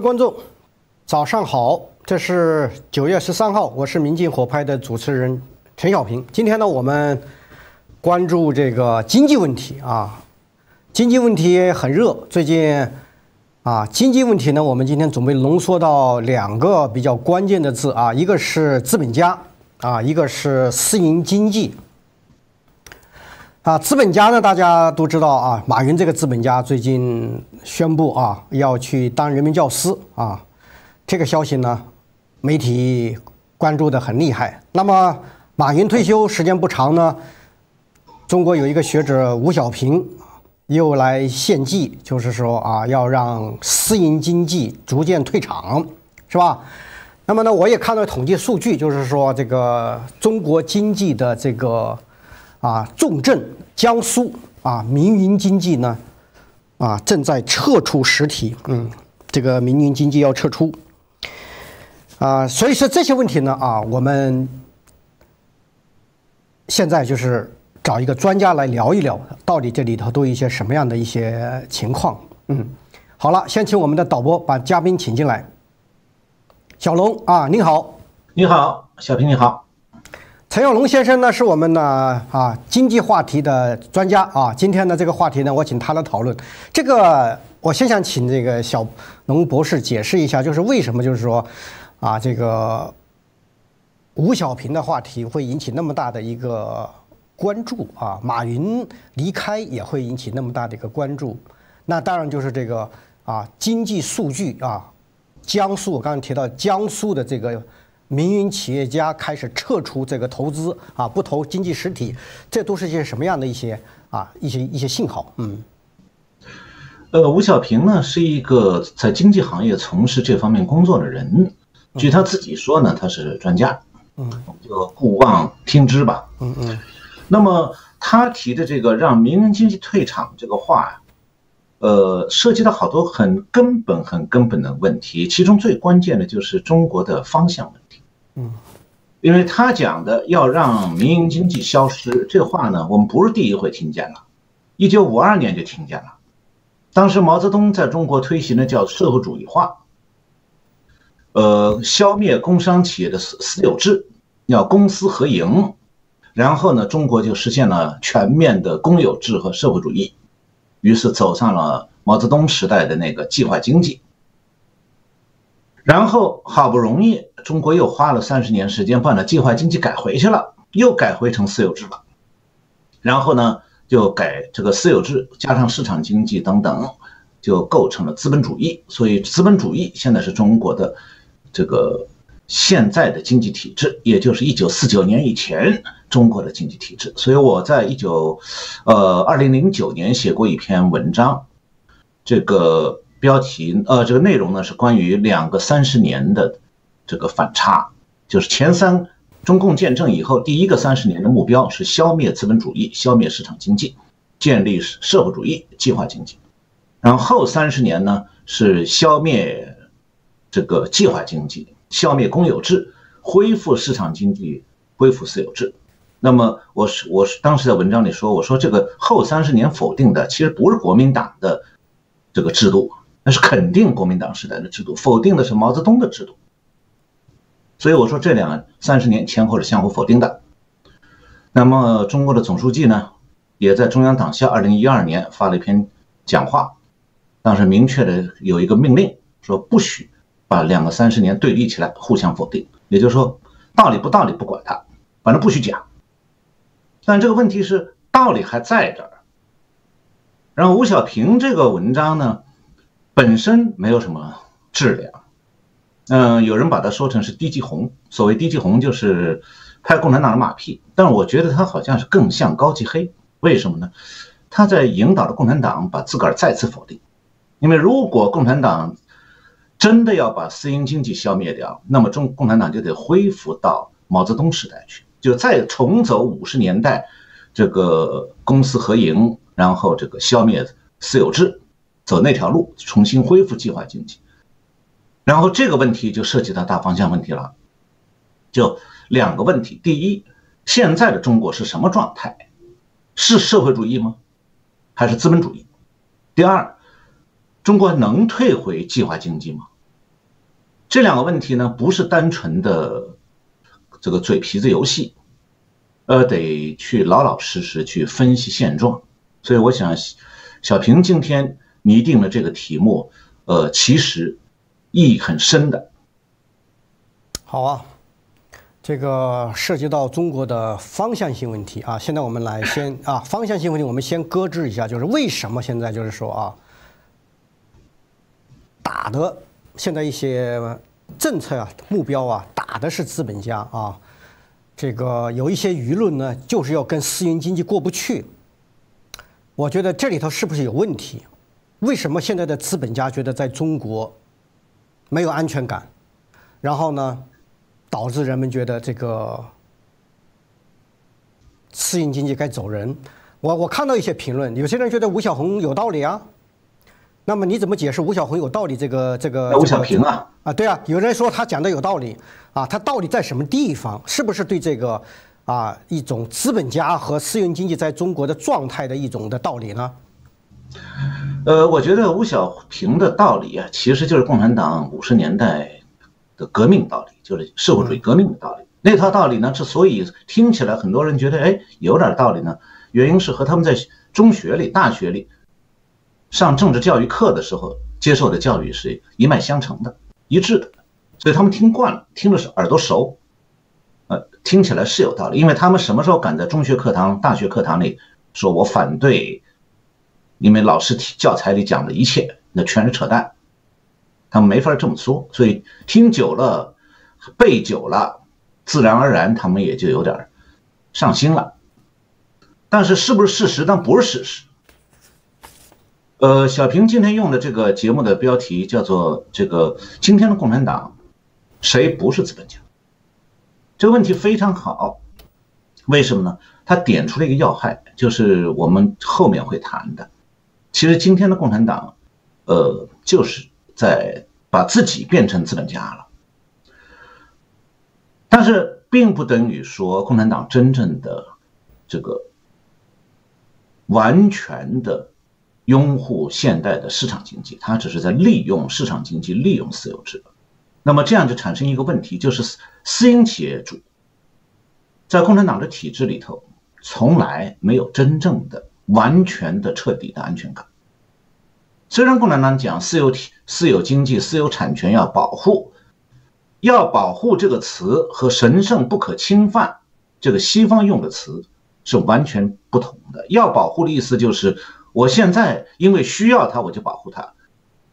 观众，早上好！这是九月十三号，我是民进火拍的主持人陈小平。今天呢，我们关注这个经济问题啊，经济问题很热。最近啊，经济问题呢，我们今天准备浓缩到两个比较关键的字啊，一个是资本家啊，一个是私营经济。啊，资本家呢，大家都知道啊，马云这个资本家最近宣布啊，要去当人民教师啊，这个消息呢，媒体关注的很厉害。那么，马云退休时间不长呢，中国有一个学者吴小平又来献计，就是说啊，要让私营经济逐渐退场，是吧？那么呢，我也看到统计数据，就是说这个中国经济的这个。啊，重镇江苏啊，民营经济呢，啊，正在撤出实体，嗯，这个民营经济要撤出，啊，所以说这些问题呢，啊，我们现在就是找一个专家来聊一聊，到底这里头都有一些什么样的一些情况，嗯，好了，先请我们的导播把嘉宾请进来，小龙啊，您好，你好，小平你好。陈永龙先生呢，是我们的啊经济话题的专家啊。今天呢，这个话题呢，我请他来讨论。这个，我先想请这个小龙博士解释一下，就是为什么就是说，啊，这个吴小平的话题会引起那么大的一个关注啊？马云离开也会引起那么大的一个关注？那当然就是这个啊，经济数据啊，江苏，我刚刚提到江苏的这个。民营企业家开始撤出这个投资啊，不投经济实体，这都是一些什么样的一些啊一些一些信号？嗯，呃，吴小平呢是一个在经济行业从事这方面工作的人，据他自己说呢，他是专家，嗯，就顾望听之吧，嗯嗯。那么他提的这个让民营经济退场这个话，呃，涉及到好多很根本、很根本的问题，其中最关键的就是中国的方向。因为他讲的要让民营经济消失，这话呢，我们不是第一回听见了，一九五二年就听见了。当时毛泽东在中国推行的叫社会主义化，呃，消灭工商企业的私私有制，要公私合营，然后呢，中国就实现了全面的公有制和社会主义，于是走上了毛泽东时代的那个计划经济。然后好不容易，中国又花了三十年时间把那计划经济改回去了，又改回成私有制了。然后呢，就改这个私有制，加上市场经济等等，就构成了资本主义。所以资本主义现在是中国的这个现在的经济体制，也就是一九四九年以前中国的经济体制。所以我在一九，呃，二零零九年写过一篇文章，这个。标题呃，这个内容呢是关于两个三十年的这个反差，就是前三中共建政以后第一个三十年的目标是消灭资本主义、消灭市场经济、建立社会主义计划经济，然后后三十年呢是消灭这个计划经济、消灭公有制、恢复市场经济、恢复私有制。那么我是我是当时在文章里说，我说这个后三十年否定的其实不是国民党的这个制度。是肯定国民党时代的制度，否定的是毛泽东的制度。所以我说这两三十年前后是相互否定的。那么中国的总书记呢，也在中央党校二零一二年发了一篇讲话，当时明确的有一个命令，说不许把两个三十年对立起来，互相否定。也就是说，道理不道理不管他，反正不许讲。但这个问题是道理还在这儿。然后吴小平这个文章呢？本身没有什么质量，嗯，有人把它说成是低级红。所谓低级红，就是拍共产党的马屁。但我觉得他好像是更像高级黑。为什么呢？他在引导着共产党把自个儿再次否定。因为如果共产党真的要把私营经济消灭掉，那么中共产党就得恢复到毛泽东时代去，就再重走五十年代这个公私合营，然后这个消灭私有制。走那条路，重新恢复计划经济，然后这个问题就涉及到大方向问题了，就两个问题：第一，现在的中国是什么状态？是社会主义吗？还是资本主义？第二，中国能退回计划经济吗？这两个问题呢，不是单纯的这个嘴皮子游戏，呃得去老老实实去分析现状。所以我想，小平今天拟定了这个题目，呃，其实意义很深的。好啊，这个涉及到中国的方向性问题啊。现在我们来先啊，方向性问题我们先搁置一下，就是为什么现在就是说啊，打的。现在一些政策啊、目标啊，打的是资本家啊。这个有一些舆论呢，就是要跟私营经济过不去。我觉得这里头是不是有问题？为什么现在的资本家觉得在中国没有安全感？然后呢，导致人们觉得这个私营经济该走人？我我看到一些评论，有些人觉得吴小红有道理啊。那么你怎么解释吴小红有道理？这个这个吴小平啊啊，对啊，有人说他讲的有道理啊，他到底在什么地方？是不是对这个啊一种资本家和私营经济在中国的状态的一种的道理呢？呃，我觉得吴小平的道理啊，其实就是共产党五十年代的革命道理，就是社会主义革命的道理。那套道理呢，之所以听起来很多人觉得哎有点道理呢，原因是和他们在中学里、大学里。上政治教育课的时候接受的教育是一脉相承的、一致的，所以他们听惯了，听的是耳朵熟，呃，听起来是有道理。因为他们什么时候敢在中学课堂、大学课堂里说我反对，因为老师教材里讲的一切那全是扯淡，他们没法这么说。所以听久了、背久了，自然而然他们也就有点上心了。但是是不是事实？但不是事实。呃，小平今天用的这个节目的标题叫做“这个今天的共产党，谁不是资本家？”这个问题非常好，为什么呢？他点出了一个要害，就是我们后面会谈的。其实今天的共产党，呃，就是在把自己变成资本家了。但是，并不等于说共产党真正的这个完全的。拥护现代的市场经济，他只是在利用市场经济，利用私有制。那么这样就产生一个问题，就是私营企业主在共产党的体制里头，从来没有真正的、完全的、彻底的安全感。虽然共产党讲私有体、私有经济、私有产权要保护，要保护这个词和神圣不可侵犯这个西方用的词是完全不同的。要保护的意思就是。我现在因为需要它，我就保护它，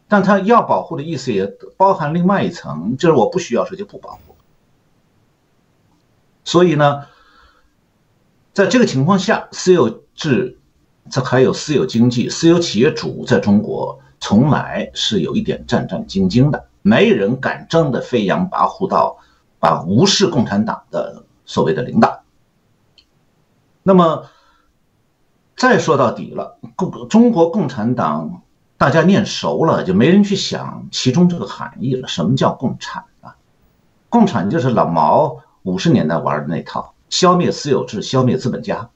但它要保护的意思也包含另外一层，就是我不需要时就不保护。所以呢，在这个情况下，私有制，这还有私有经济、私有企业主，在中国从来是有一点战战兢兢的，没人敢真的飞扬跋扈到把无视共产党的所谓的领导。那么。再说到底了，共中国共产党，大家念熟了，就没人去想其中这个含义了。什么叫共产啊？共产就是老毛五十年代玩的那套，消灭私有制，消灭资本家。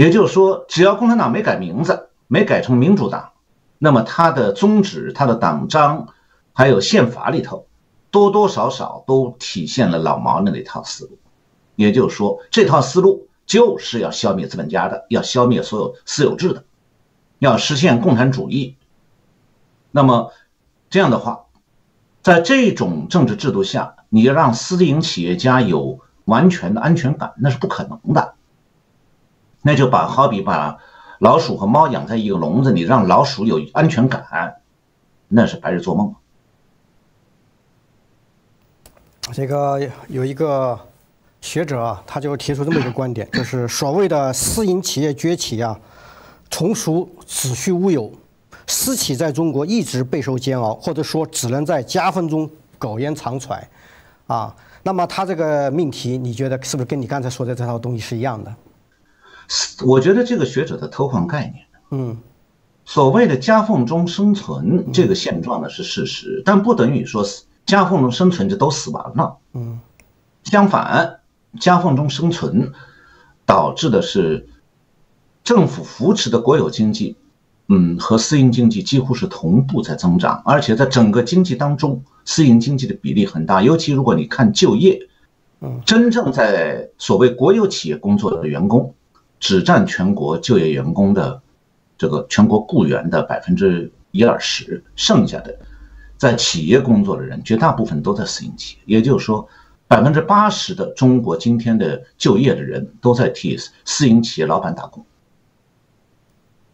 也就是说，只要共产党没改名字，没改成民主党，那么它的宗旨、它的党章，还有宪法里头，多多少少都体现了老毛的那套思路。也就是说，这套思路。就是要消灭资本家的，要消灭所有私有制的，要实现共产主义。那么这样的话，在这种政治制度下，你要让私营企业家有完全的安全感，那是不可能的。那就把好比把老鼠和猫养在一个笼子里，让老鼠有安全感，那是白日做梦。这个有一个。学者啊，他就提出这么一个观点，就是所谓的私营企业崛起啊，从属子虚乌有，私企在中国一直备受煎熬，或者说只能在夹缝中苟延残喘，啊，那么他这个命题，你觉得是不是跟你刚才说的这套东西是一样的？我觉得这个学者的偷换概念。嗯，所谓的夹缝中生存这个现状呢是事实，但不等于说夹缝中生存就都死完了。嗯，相反。夹缝中生存，导致的是政府扶持的国有经济嗯，和私营经济几乎是同步在增长，而且在整个经济当中，私营经济的比例很大。尤其如果你看就业，嗯，真正在所谓国有企业工作的员工，只占全国就业员工的这个全国雇员的百分之一二十，剩下的在企业工作的人，绝大部分都在私营企业。也就是说，百分之八十的中国今天的就业的人都在替私营企业老板打工。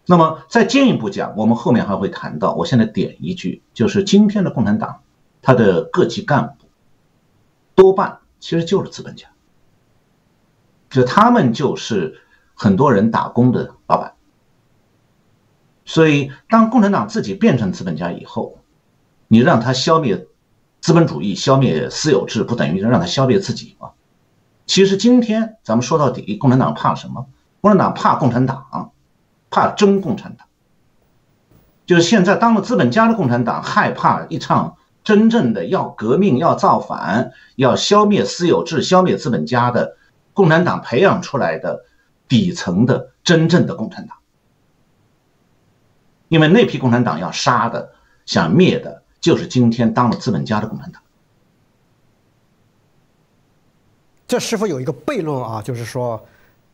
那么再进一步讲，我们后面还会谈到。我现在点一句，就是今天的共产党，他的各级干部多半其实就是资本家，就他们就是很多人打工的老板。所以，当共产党自己变成资本家以后，你让他消灭资本主义、消灭私有制，不等于让他消灭自己吗？其实今天咱们说到底，共产党怕什么？共产党怕共产党。怕真共产党，就是现在当了资本家的共产党，害怕一场真正的要革命、要造反、要消灭私有制、消灭资本家的共产党培养出来的底层的真正的共产党，因为那批共产党要杀的、想灭的，就是今天当了资本家的共产党。这是否有一个悖论啊？就是说。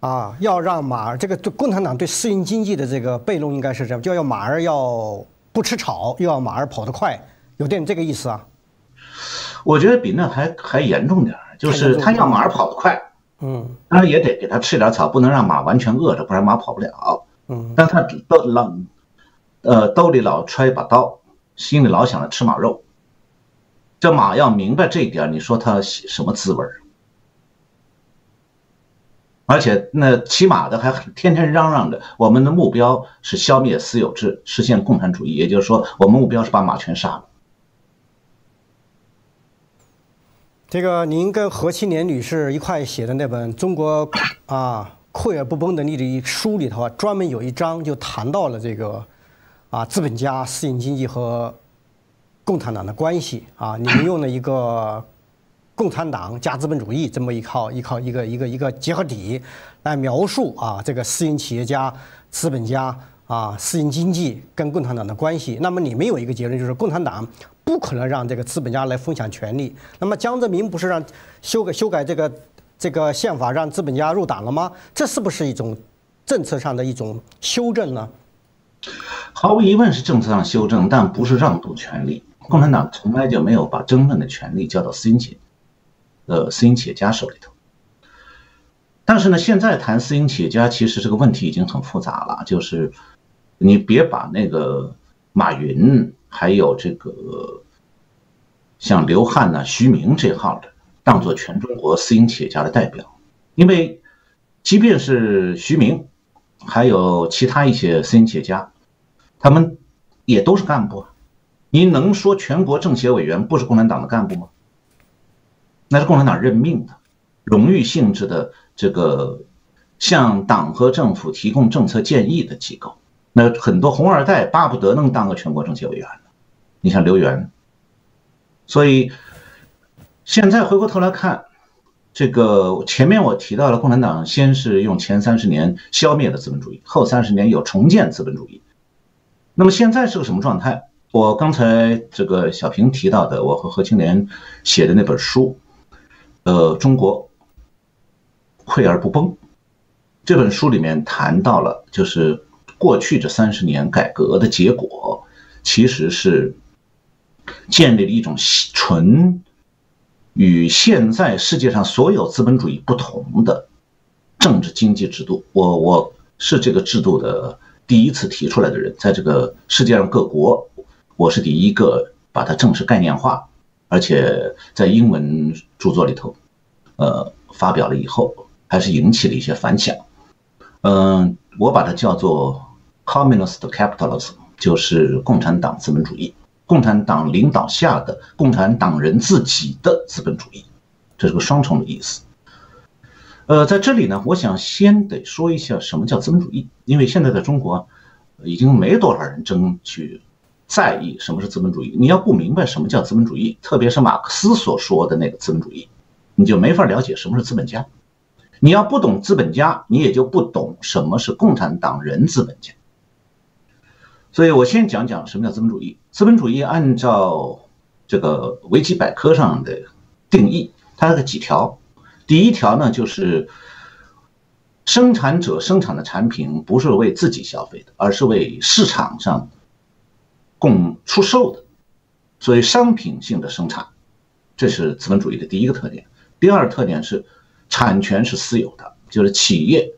啊，要让马儿这个对共产党对私营经济的这个悖论应该是这样，就要马儿要不吃草，又要马儿跑得快，有点这个意思啊。我觉得比那还还严重点就是他要马儿跑得快，嗯，当然也得给他吃点草，不能让马完全饿着，不然马跑不了。嗯，但他都老，呃，兜里老揣一把刀，心里老想着吃马肉。这马要明白这一点，你说他什么滋味儿？而且那骑马的还天天嚷嚷着，我们的目标是消灭私有制，实现共产主义。也就是说，我们目标是把马全杀了。这个您跟何庆莲女士一块写的那本《中国啊溃而不崩的力量》书里头啊，专门有一章就谈到了这个啊资本家、私营经济和共产党的关系啊。你们用了一个。共产党加资本主义这么一靠一靠一个一个一个结合体来描述啊，这个私营企业家、资本家啊，私营经济跟共产党的关系。那么你们有一个结论，就是共产党不可能让这个资本家来分享权利。那么江泽民不是让修改修改这个这个宪法，让资本家入党了吗？这是不是一种政策上的一种修正呢？毫无疑问是政策上修正，但不是让渡权利。共产党从来就没有把争论的权利交到私营企业。呃，私营企业家手里头，但是呢，现在谈私营企业家，其实这个问题已经很复杂了。就是你别把那个马云，还有这个像刘汉呐、徐明这号的，当做全中国私营企业家的代表，因为即便是徐明，还有其他一些私营企业家，他们也都是干部。你能说全国政协委员不是共产党的干部吗？那是共产党任命的，荣誉性质的这个向党和政府提供政策建议的机构。那很多红二代巴不得能当个全国政协委员你像刘源。所以现在回过头来看，这个前面我提到了，共产党先是用前三十年消灭了资本主义，后三十年又重建资本主义。那么现在是个什么状态？我刚才这个小平提到的，我和何青莲写的那本书。呃，中国溃而不崩这本书里面谈到了，就是过去这三十年改革的结果，其实是建立了一种纯与现在世界上所有资本主义不同的政治经济制度。我我是这个制度的第一次提出来的人，在这个世界上各国，我是第一个把它正式概念化。而且在英文著作里头，呃，发表了以后，还是引起了一些反响。嗯，我把它叫做 communist capitalism，就是共产党资本主义，共产党领导下的共产党人自己的资本主义，这是个双重的意思。呃，在这里呢，我想先得说一下什么叫资本主义，因为现在在中国，已经没多少人争取。在意什么是资本主义？你要不明白什么叫资本主义，特别是马克思所说的那个资本主义，你就没法了解什么是资本家。你要不懂资本家，你也就不懂什么是共产党人资本家。所以我先讲讲什么叫资本主义。资本主义按照这个维基百科上的定义，它有个几条。第一条呢，就是生产者生产的产品不是为自己消费的，而是为市场上供出售的，所以商品性的生产，这是资本主义的第一个特点。第二特点是产权是私有的，就是企业、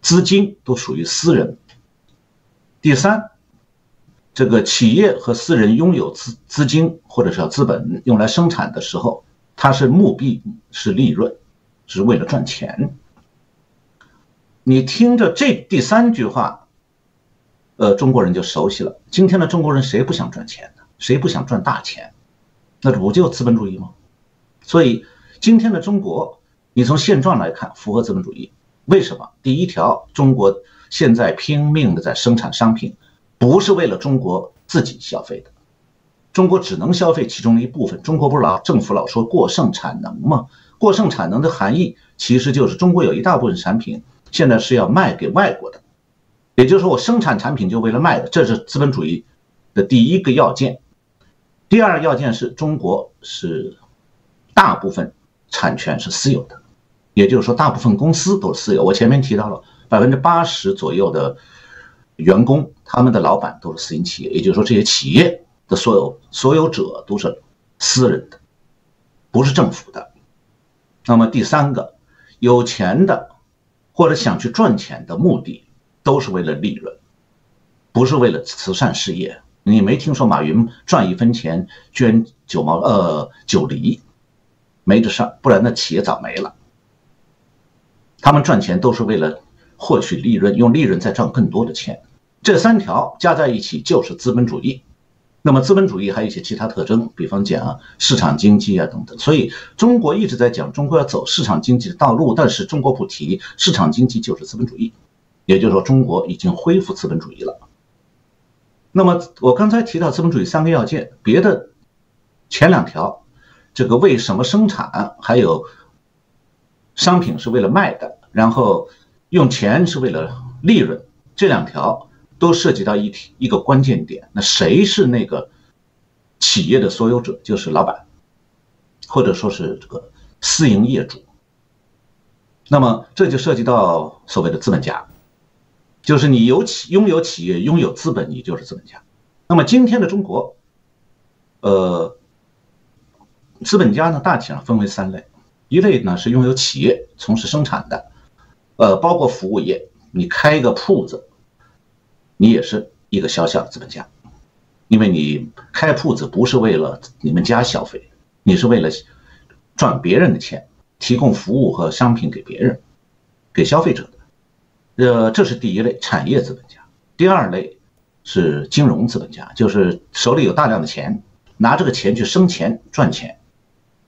资金都属于私人。第三，这个企业和私人拥有资资金或者是资本用来生产的时候，它是目的是利润，是为了赚钱。你听着这第三句话，呃，中国人就熟悉了。今天的中国人谁不想赚钱呢？谁不想赚大钱？那不就资本主义吗？所以。今天的中国，你从现状来看，符合资本主义。为什么？第一条，中国现在拼命的在生产商品，不是为了中国自己消费的，中国只能消费其中的一部分。中国不是老政府老说过剩产能吗？过剩产能的含义，其实就是中国有一大部分产品现在是要卖给外国的，也就是说，我生产产品就为了卖的，这是资本主义的第一个要件。第二要件是中国是大部分。产权是私有的，也就是说，大部分公司都是私有。我前面提到了，百分之八十左右的员工，他们的老板都是私营企业，也就是说，这些企业的所有所有者都是私人的，不是政府的。那么第三个，有钱的或者想去赚钱的目的，都是为了利润，不是为了慈善事业。你没听说马云赚一分钱捐九毛呃九厘？没这事儿，不然那企业早没了。他们赚钱都是为了获取利润，用利润再赚更多的钱。这三条加在一起就是资本主义。那么资本主义还有一些其他特征，比方讲市场经济啊等等。所以中国一直在讲中国要走市场经济的道路，但是中国不提市场经济就是资本主义，也就是说中国已经恢复资本主义了。那么我刚才提到资本主义三个要件，别的前两条。这个为什么生产？还有商品是为了卖的，然后用钱是为了利润，这两条都涉及到一体一个关键点。那谁是那个企业的所有者？就是老板，或者说是这个私营业主。那么这就涉及到所谓的资本家，就是你有企拥有企业拥有资本，你就是资本家。那么今天的中国，呃。资本家呢，大体上分为三类，一类呢是拥有企业从事生产的，呃，包括服务业，你开一个铺子，你也是一个小小的资本家，因为你开铺子不是为了你们家消费，你是为了赚别人的钱，提供服务和商品给别人，给消费者的，呃，这是第一类产业资本家。第二类是金融资本家，就是手里有大量的钱，拿这个钱去生钱赚钱。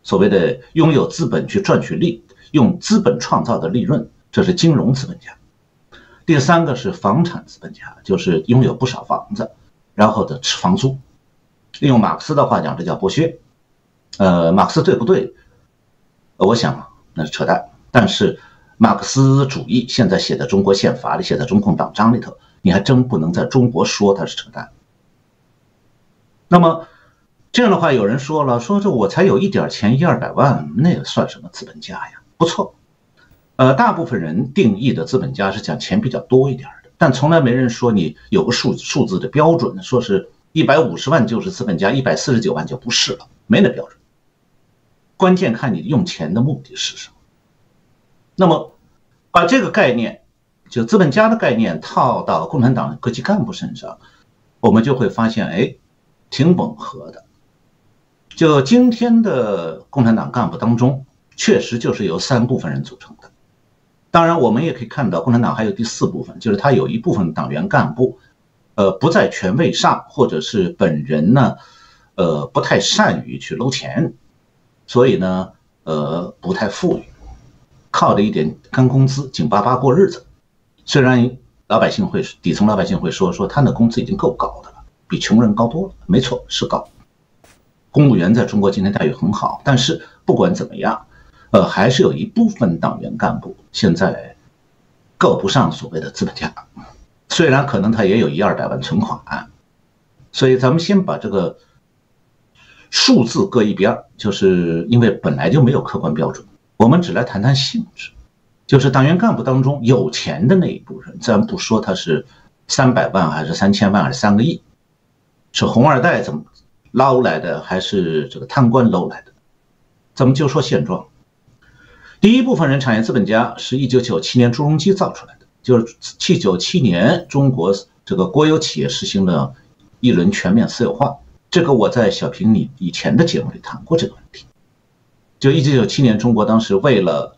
所谓的拥有资本去赚取利，用资本创造的利润，这是金融资本家。第三个是房产资本家，就是拥有不少房子，然后的吃房租。利用马克思的话讲，这叫剥削。呃，马克思对不对？我想那是扯淡。但是马克思主义现在写在中国宪法里，写在中共党章里头，你还真不能在中国说它是扯淡。那么。这样的话，有人说了，说这我才有一点钱，一二百万，那个算什么资本家呀？不错，呃，大部分人定义的资本家是讲钱比较多一点的，但从来没人说你有个数数字的标准，说是一百五十万就是资本家，一百四十九万就不是了，没那标准。关键看你用钱的目的是什么。那么，把这个概念，就资本家的概念套到共产党的各级干部身上，我们就会发现，哎，挺吻合的。就今天的共产党干部当中，确实就是由三部分人组成。当然，我们也可以看到，共产党还有第四部分，就是他有一部分党员干部，呃，不在权位上，或者是本人呢，呃，不太善于去搂钱，所以呢，呃，不太富裕，靠着一点干工资，紧巴巴过日子。虽然老百姓会底层老百姓会说，说他的工资已经够高的了，比穷人高多了。没错，是高。公务员在中国今天待遇很好，但是不管怎么样，呃，还是有一部分党员干部现在够不上所谓的资本家。虽然可能他也有一二百万存款，所以咱们先把这个数字搁一边，就是因为本来就没有客观标准，我们只来谈谈性质。就是党员干部当中有钱的那一部分，咱不说他是三百万还是三千万还是三个亿，是红二代怎么捞来的，还是这个贪官捞来的？咱们就说现状。第一部分人产业资本家是一九九七年朱镕基造出来的，就是七九七年中国这个国有企业实行了一轮全面私有化。这个我在小平你以前的节目里谈过这个问题。就一九九七年，中国当时为了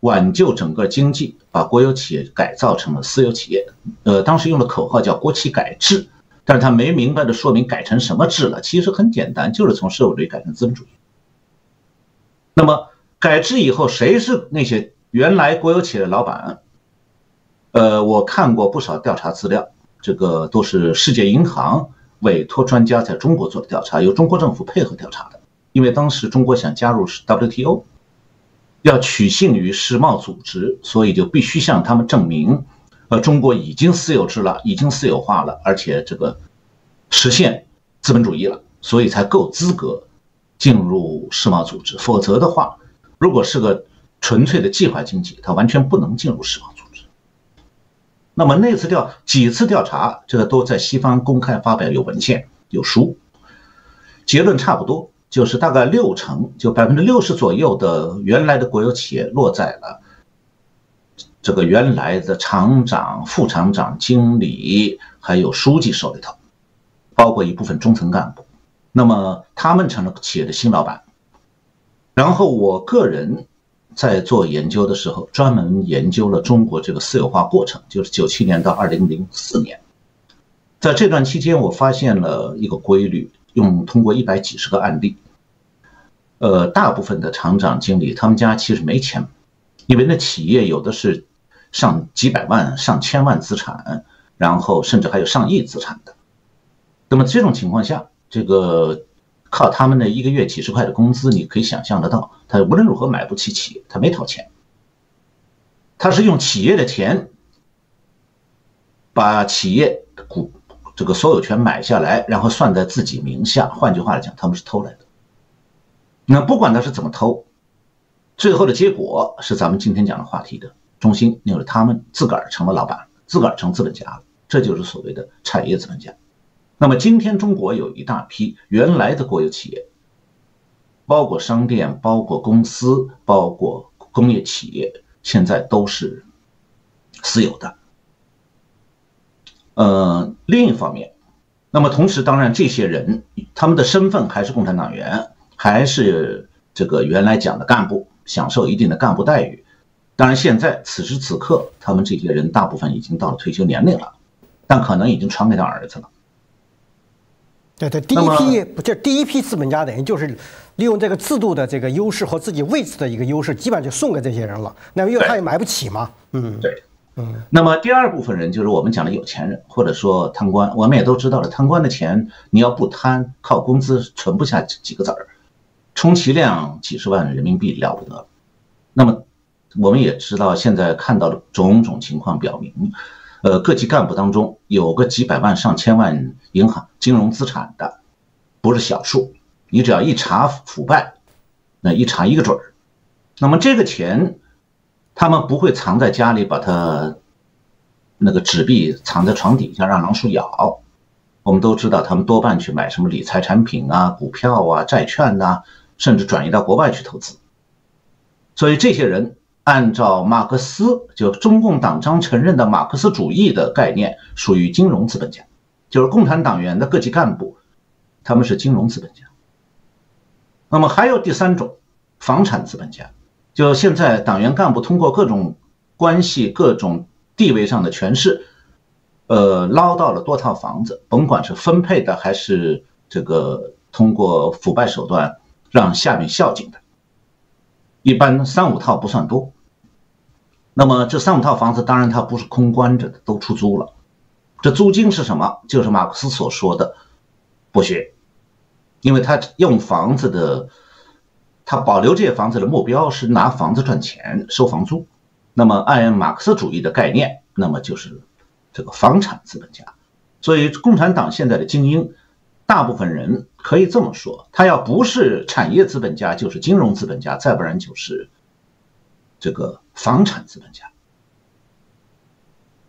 挽救整个经济，把国有企业改造成了私有企业。呃，当时用的口号叫“国企改制”，但是他没明白的说明改成什么制了。其实很简单，就是从社会主义改成资本主义。那么改制以后，谁是那些原来国有企业的老板？呃，我看过不少调查资料，这个都是世界银行委托专家在中国做的调查，由中国政府配合调查的。因为当时中国想加入 WTO。要取信于世贸组织，所以就必须向他们证明，呃，中国已经私有制了，已经私有化了，而且这个实现资本主义了，所以才够资格进入世贸组织。否则的话，如果是个纯粹的计划经济，它完全不能进入世贸组织。那么那次调几次调查，这个都在西方公开发表有文献有书，结论差不多。就是大概六成，就百分之六十左右的原来的国有企业落在了这个原来的厂长、副厂长、经理还有书记手里头，包括一部分中层干部。那么他们成了企业的新老板。然后我个人在做研究的时候，专门研究了中国这个私有化过程，就是九七年到二零零四年，在这段期间，我发现了一个规律。用通过一百几十个案例，呃，大部分的厂长经理他们家其实没钱，因为那企业有的是上几百万、上千万资产，然后甚至还有上亿资产的。那么这种情况下，这个靠他们的一个月几十块的工资，你可以想象得到，他无论如何买不起企业，他没掏钱，他是用企业的钱把企业股。这个所有权买下来，然后算在自己名下。换句话来讲，他们是偷来的。那不管他是怎么偷，最后的结果是咱们今天讲的话题的中心，就是他们自个儿成了老板，自个儿成资本家了。这就是所谓的产业资本家。那么今天中国有一大批原来的国有企业，包括商店、包括公司、包括工业企业，现在都是私有的。呃，另一方面，那么同时，当然这些人他们的身份还是共产党员，还是这个原来讲的干部，享受一定的干部待遇。当然，现在此时此刻，他们这些人大部分已经到了退休年龄了，但可能已经传给他儿子了。对对，第一批不就第一批资本家等于就是利用这个制度的这个优势和自己位置的一个优势，基本上就送给这些人了。那因为他也买不起嘛，嗯，对。嗯那么第二部分人就是我们讲的有钱人，或者说贪官。我们也都知道了，贪官的钱你要不贪，靠工资存不下几个子儿，充其量几十万人民币了不得。那么我们也知道，现在看到的种种情况表明，呃，各级干部当中有个几百万、上千万银行金融资产的，不是小数。你只要一查腐败，那一查一个准儿。那么这个钱。他们不会藏在家里，把它那个纸币藏在床底下让老鼠咬。我们都知道，他们多半去买什么理财产品啊、股票啊、债券呐，甚至转移到国外去投资。所以这些人按照马克思就中共党章承认的马克思主义的概念，属于金融资本家，就是共产党员的各级干部，他们是金融资本家。那么还有第三种，房产资本家。就现在，党员干部通过各种关系、各种地位上的权势，呃，捞到了多套房子，甭管是分配的还是这个通过腐败手段让下面孝敬的，一般三五套不算多。那么这三五套房子，当然它不是空关着的，都出租了。这租金是什么？就是马克思所说的剥削，因为他用房子的。他保留这些房子的目标是拿房子赚钱，收房租。那么按马克思主义的概念，那么就是这个房产资本家。所以共产党现在的精英大部分人可以这么说，他要不是产业资本家，就是金融资本家，再不然就是这个房产资本家。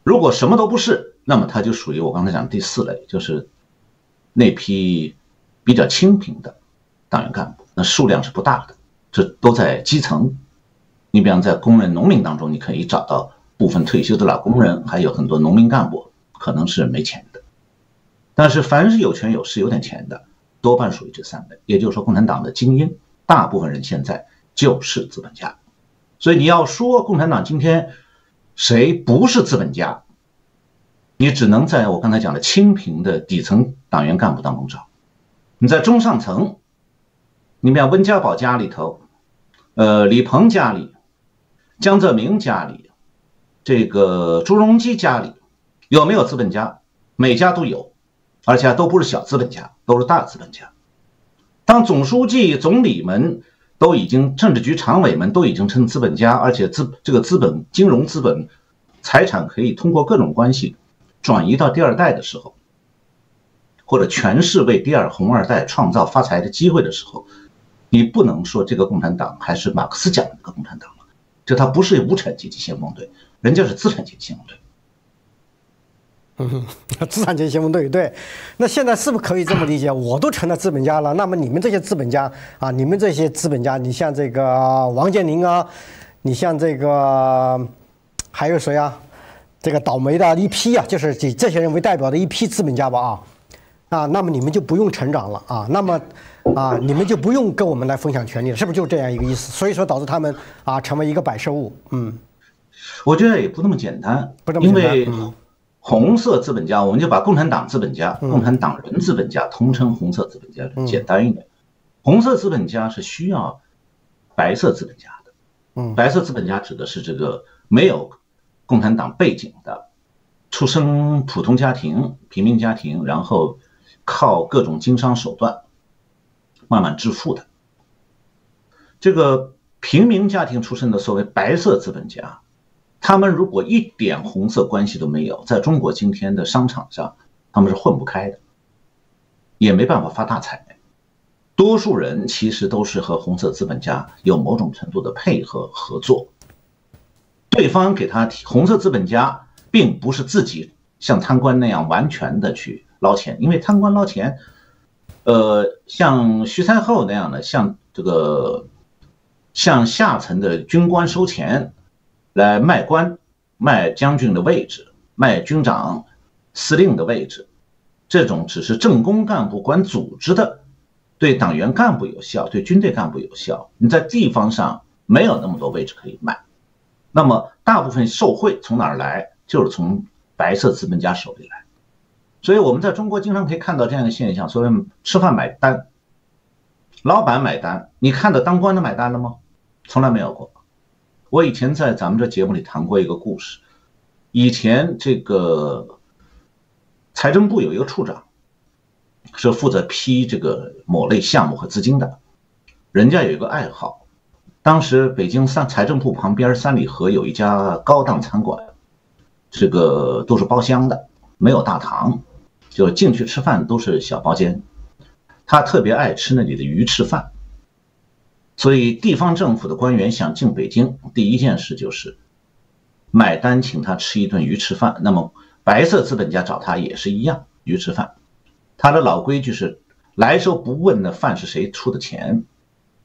如果什么都不是，那么他就属于我刚才讲的第四类，就是那批比较清贫的党员干部，那数量是不大的，这都在基层。你比方在工人、农民当中，你可以找到部分退休的老工人，还有很多农民干部，可能是没钱的。但是，凡是有权有势、有点钱的，多半属于这三类。也就是说，共产党的精英，大部分人现在就是资本家。所以，你要说共产党今天谁不是资本家，你只能在我刚才讲的清贫的底层党员干部当中找。你在中上层，你比方温家宝家里头，呃，李鹏家里，江泽民家里，这个朱镕基家里，有没有资本家？每家都有。而且都不是小资本家，都是大资本家。当总书记、总理们都已经，政治局常委们都已经成资本家，而且资这个资本、金融资本、财产可以通过各种关系转移到第二代的时候，或者全是为第二红二代创造发财的机会的时候，你不能说这个共产党还是马克思讲的那个共产党了，就他不是无产阶级先锋队，人家是资产阶级先锋队。嗯，资产阶级先锋队，对，那现在是不是可以这么理解？我都成了资本家了，那么你们这些资本家啊，你们这些资本家，你像这个王健林啊，你像这个还有谁啊？这个倒霉的一批啊，就是以这些人为代表的一批资本家吧啊啊，那么你们就不用成长了啊，那么啊，你们就不用跟我们来分享权利了，是不是就这样一个意思？所以说导致他们啊成为一个摆设物。嗯，我觉得也不那么简单，不这么简单。红色资本家，我们就把共产党资本家、共产党人资本家通称红色资本家，简单一点。红色资本家是需要白色资本家的。嗯，白色资本家指的是这个没有共产党背景的，出生普通家庭、平民家庭，然后靠各种经商手段慢慢致富的。这个平民家庭出身的所谓白色资本家。他们如果一点红色关系都没有，在中国今天的商场上，他们是混不开的，也没办法发大财。多数人其实都是和红色资本家有某种程度的配合合作，对方给他提红色资本家，并不是自己像贪官那样完全的去捞钱，因为贪官捞钱，呃，像徐才厚那样的，像这个，向下层的军官收钱。来卖官，卖将军的位置，卖军长、司令的位置，这种只是政工干部管组织的，对党员干部有效，对军队干部有效。你在地方上没有那么多位置可以卖，那么大部分受贿从哪儿来？就是从白色资本家手里来。所以我们在中国经常可以看到这样的现象：所谓吃饭买单，老板买单，你看到当官的买单了吗？从来没有过。我以前在咱们这节目里谈过一个故事，以前这个财政部有一个处长，是负责批这个某类项目和资金的，人家有一个爱好，当时北京三财政部旁边三里河有一家高档餐馆，这个都是包厢的，没有大堂，就进去吃饭都是小包间，他特别爱吃那里的鱼翅饭。所以，地方政府的官员想进北京，第一件事就是买单，请他吃一顿鱼翅饭。那么，白色资本家找他也是一样，鱼翅饭。他的老规矩是，来时候不问那饭是谁出的钱，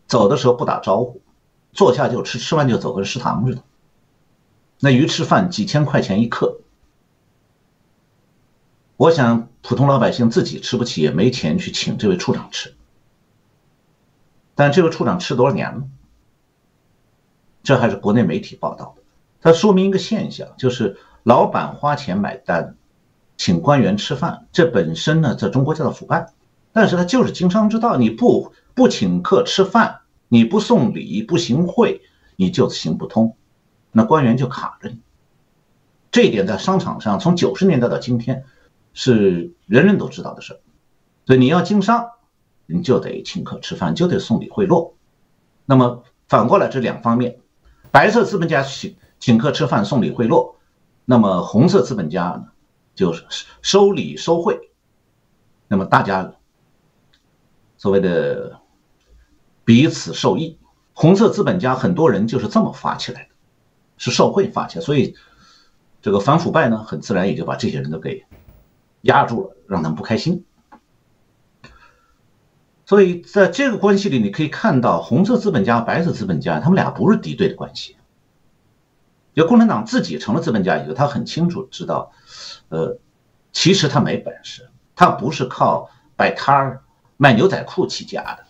走的时候不打招呼，坐下就吃，吃完就走，跟食堂似的。那鱼翅饭几千块钱一克，我想普通老百姓自己吃不起，也没钱去请这位处长吃。但这个处长吃多少年了？这还是国内媒体报道的。它说明一个现象，就是老板花钱买单，请官员吃饭，这本身呢，在中国叫做腐败。但是它就是经商之道，你不不请客吃饭，你不送礼，不行贿，你就行不通，那官员就卡着你。这一点在商场上，从九十年代到今天，是人人都知道的事所以你要经商。你就得请客吃饭，就得送礼贿赂。那么反过来，这两方面，白色资本家请请客吃饭送礼贿赂，那么红色资本家呢，就是收礼收贿。那么大家所谓的彼此受益。红色资本家很多人就是这么发起来的，是受贿发起来，所以这个反腐败呢，很自然也就把这些人都给压住了，让他们不开心。所以在这个关系里，你可以看到红色资本家、白色资本家，他们俩不是敌对的关系。就共产党自己成了资本家以后，他很清楚知道，呃，其实他没本事，他不是靠摆摊儿卖牛仔裤起家的。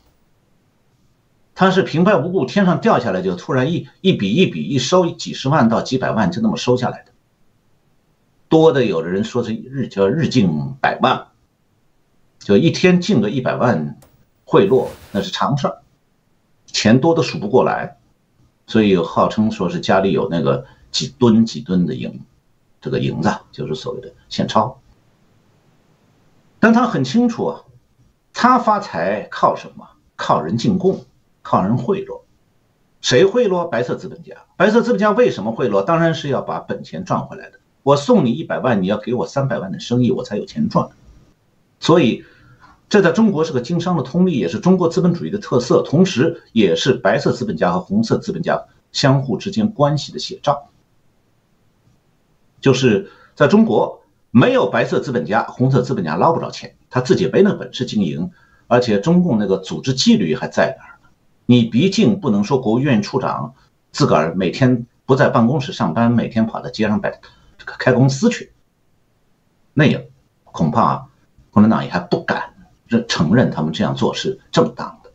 他是平白无故天上掉下来，就突然一一笔一笔一收几十万到几百万，就那么收下来的。多的有的人说是日叫日进百万，就一天进个一百万贿赂那是常事儿，钱多的数不过来，所以号称说是家里有那个几吨几吨的银，这个银子就是所谓的现钞。但他很清楚啊，他发财靠什么？靠人进贡。靠人贿赂，谁贿赂？白色资本家。白色资本家为什么贿赂？当然是要把本钱赚回来的。我送你一百万，你要给我三百万的生意，我才有钱赚。所以，这在中国是个经商的通例，也是中国资本主义的特色，同时也是白色资本家和红色资本家相互之间关系的写照。就是在中国，没有白色资本家，红色资本家捞不着钱，他自己没那本事经营，而且中共那个组织纪律还在那儿。你毕竟不能说国务院处长自个儿每天不在办公室上班，每天跑到街上摆这个开公司去，那也恐怕啊共产党也还不敢认承认他们这样做是正当的。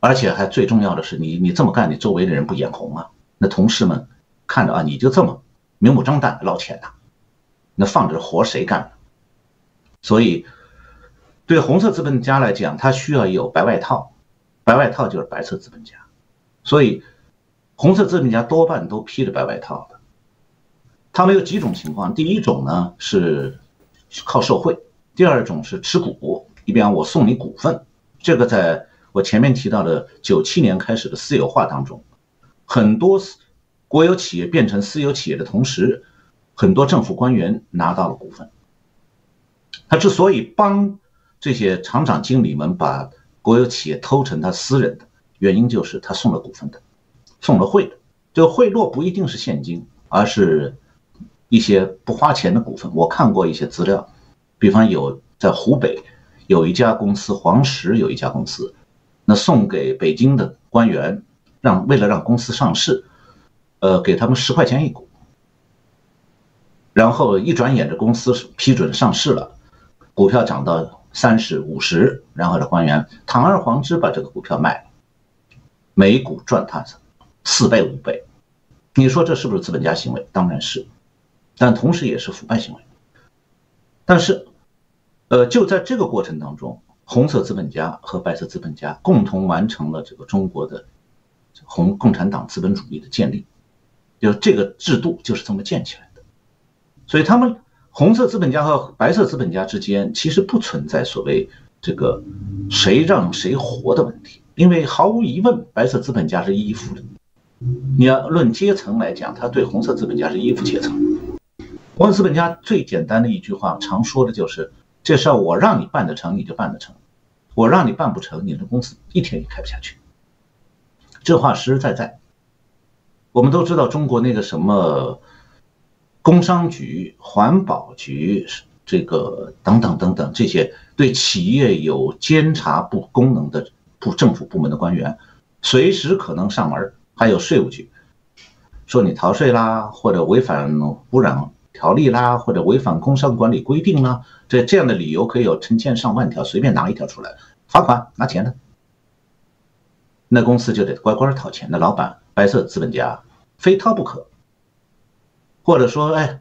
而且还最重要的是，你你这么干，你周围的人不眼红啊？那同事们看着啊，你就这么明目张胆的捞钱呐？那放着活谁干？所以，对红色资本家来讲，他需要有白外套。白外套就是白色资本家，所以红色资本家多半都披着白外套的。他们有几种情况：第一种呢是靠受贿；第二种是持股。你比方我送你股份，这个在我前面提到的九七年开始的私有化当中，很多国有企业变成私有企业的同时，很多政府官员拿到了股份。他之所以帮这些厂长、经理们把国有企业偷成他私人的原因就是他送了股份的，送了贿的。这个贿赂不一定是现金，而是一些不花钱的股份。我看过一些资料，比方有在湖北有一家公司，黄石有一家公司，那送给北京的官员，让为了让公司上市，呃，给他们十块钱一股，然后一转眼这公司批准上市了，股票涨到。三十五十，然后的官员堂而皇之把这个股票卖了，每股赚他四倍五倍，你说这是不是资本家行为？当然是，但同时也是腐败行为。但是，呃，就在这个过程当中，红色资本家和白色资本家共同完成了这个中国的红共产党资本主义的建立，就这个制度就是这么建起来的，所以他们。红色资本家和白色资本家之间其实不存在所谓这个谁让谁活的问题，因为毫无疑问，白色资本家是依附的。你要论阶层来讲，他对红色资本家是依附阶层。红色资本家最简单的一句话，常说的就是：“这事儿我让你办得成，你就办得成；我让你办不成，你的公司一天也开不下去。”这话实实在在。我们都知道中国那个什么。工商局、环保局，这个等等等等，这些对企业有监察部功能的部政府部门的官员，随时可能上门。还有税务局，说你逃税啦，或者违反污染条例啦，或者违反工商管理规定啦，这这样的理由可以有成千上万条，随便拿一条出来，罚款拿钱的。那公司就得乖乖掏钱，那老板白色资本家非掏不可。或者说，哎，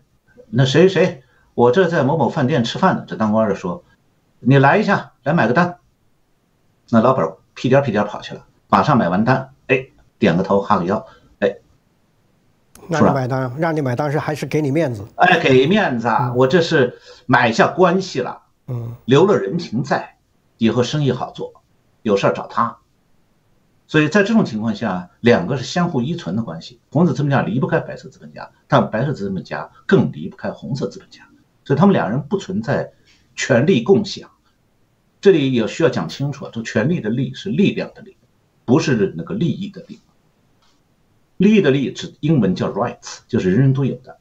那谁谁，我这在某某饭店吃饭呢。这当官的说，你来一下，来买个单。那老板屁颠屁颠跑去了，马上买完单，哎，点个头，哈个腰，让你买单，让你买单是还是给你面子？哎，给面子啊，我这是买下关系了，嗯，留了人情在，以后生意好做，有事儿找他。所以在这种情况下，两个是相互依存的关系。红色资本家离不开白色资本家，但白色资本家更离不开红色资本家。所以他们两人不存在权力共享。这。这里也需要讲清楚，这权力的力是力量的力，不是那个利益的利。利益的利指英文叫 rights，就是人人都有的。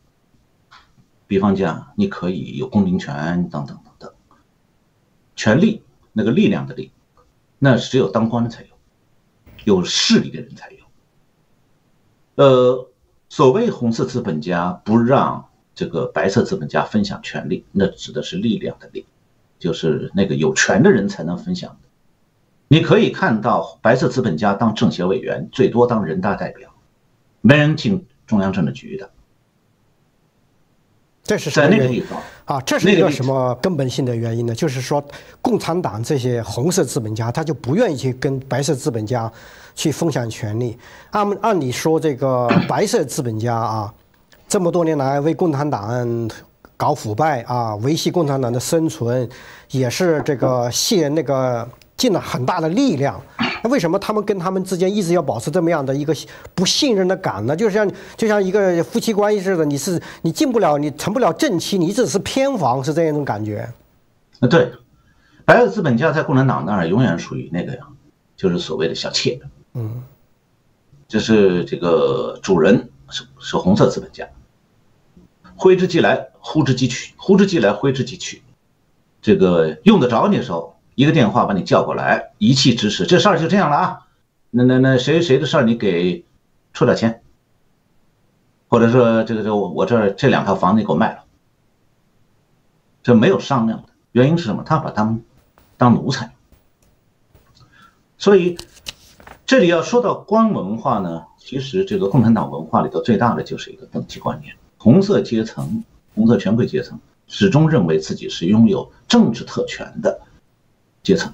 比方讲，你可以有公民权等等等等。权力那个力量的力，那只有当官的才有，有势力的人才有。呃，所谓红色资本家不让这个白色资本家分享权利，那指的是力量的力，就是那个有权的人才能分享的。你可以看到，白色资本家当政协委员，最多当人大代表，没人进中央政治局的。这是在那个地方啊，这是一个什么根本性的原因呢？就是说，共产党这些红色资本家，他就不愿意去跟白色资本家去分享权利。按按理说，这个白色资本家啊，这么多年来为共产党搞腐败啊，维系共产党的生存，也是这个卸那个。尽了很大的力量，那为什么他们跟他们之间一直要保持这么样的一个不信任的感呢？就是像就像一个夫妻关系似的，你是你进不了，你成不了正妻，你只是偏房，是这样一种感觉。啊，对，白色资本家在共产党那儿永远属于那个呀，就是所谓的小妾。嗯，就是这个主人是是红色资本家，挥之即来，呼之即去，呼之即来，挥之即去，这个用得着你的时候。一个电话把你叫过来，一气之使，这事儿就这样了啊！那那那谁谁的事儿，你给出点钱，或者说这个这我我这这两套房子你给我卖了，这没有商量的。原因是什么？他把他们当奴才。所以这里要说到官文化呢，其实这个共产党文化里头最大的就是一个等级观念，红色阶层、红色权贵阶层始终认为自己是拥有政治特权的。阶层，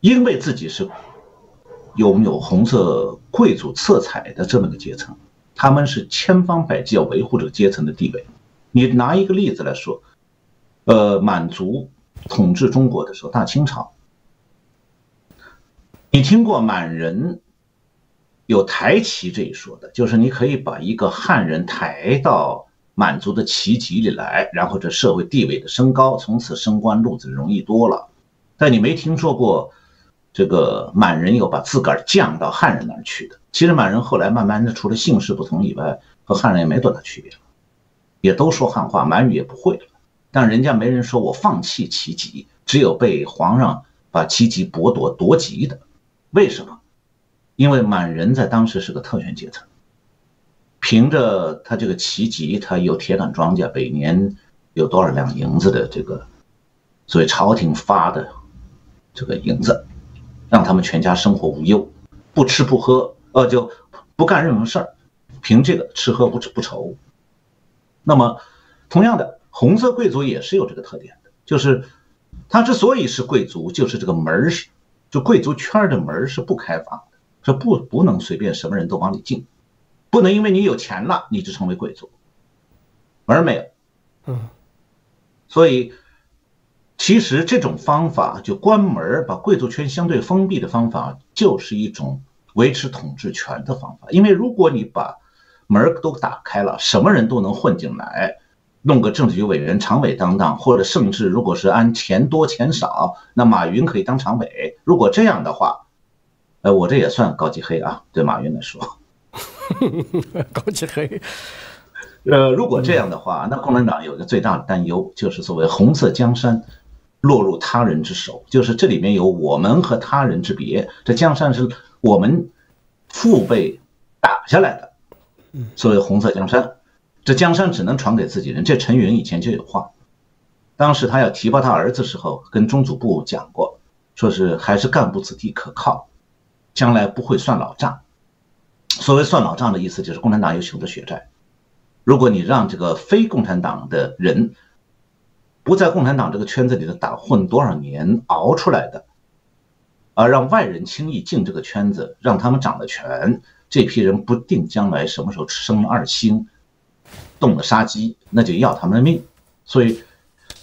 因为自己是拥有红色贵族色彩的这么个阶层，他们是千方百计要维护这个阶层的地位。你拿一个例子来说，呃，满族统治中国的时候，大清朝，你听过满人有抬旗这一说的，就是你可以把一个汉人抬到满族的旗籍里来，然后这社会地位的升高，从此升官路子容易多了。但你没听说过，这个满人有把自个儿降到汉人那儿去的。其实满人后来慢慢的，除了姓氏不同以外，和汉人也没多大区别了，也都说汉话，满语也不会了。但人家没人说我放弃旗籍，只有被皇上把旗籍剥夺夺籍的。为什么？因为满人在当时是个特权阶层，凭着他这个旗籍，他有铁杆庄稼，每年有多少两银子的这个，所以朝廷发的。这个银子，让他们全家生活无忧，不吃不喝，呃，就不干任何事儿，凭这个吃喝不吃不愁。那么，同样的，红色贵族也是有这个特点的，就是他之所以是贵族，就是这个门儿是，就贵族圈的门儿是不开放的，这不不能随便什么人都往里进，不能因为你有钱了你就成为贵族，门儿没有，嗯，所以。其实这种方法就关门把贵族圈相对封闭的方法，就是一种维持统治权的方法。因为如果你把门都打开了，什么人都能混进来，弄个政治局委员、常委当当，或者甚至如果是按钱多钱少，那马云可以当常委。如果这样的话，呃，我这也算高级黑啊，对马云来说，高级黑。呃，如果这样的话，那共产党有一个最大的担忧，就是所谓红色江山。落入他人之手，就是这里面有我们和他人之别。这江山是我们父辈打下来的，所谓红色江山，这江山只能传给自己人。这陈云以前就有话，当时他要提拔他儿子时候，跟中组部讲过，说是还是干部子弟可靠，将来不会算老账。所谓算老账的意思，就是共产党有许多血债，如果你让这个非共产党的人。不在共产党这个圈子里头打混多少年熬出来的，而让外人轻易进这个圈子，让他们掌了权，这批人不定将来什么时候生了二星，动了杀机，那就要他们的命。所以，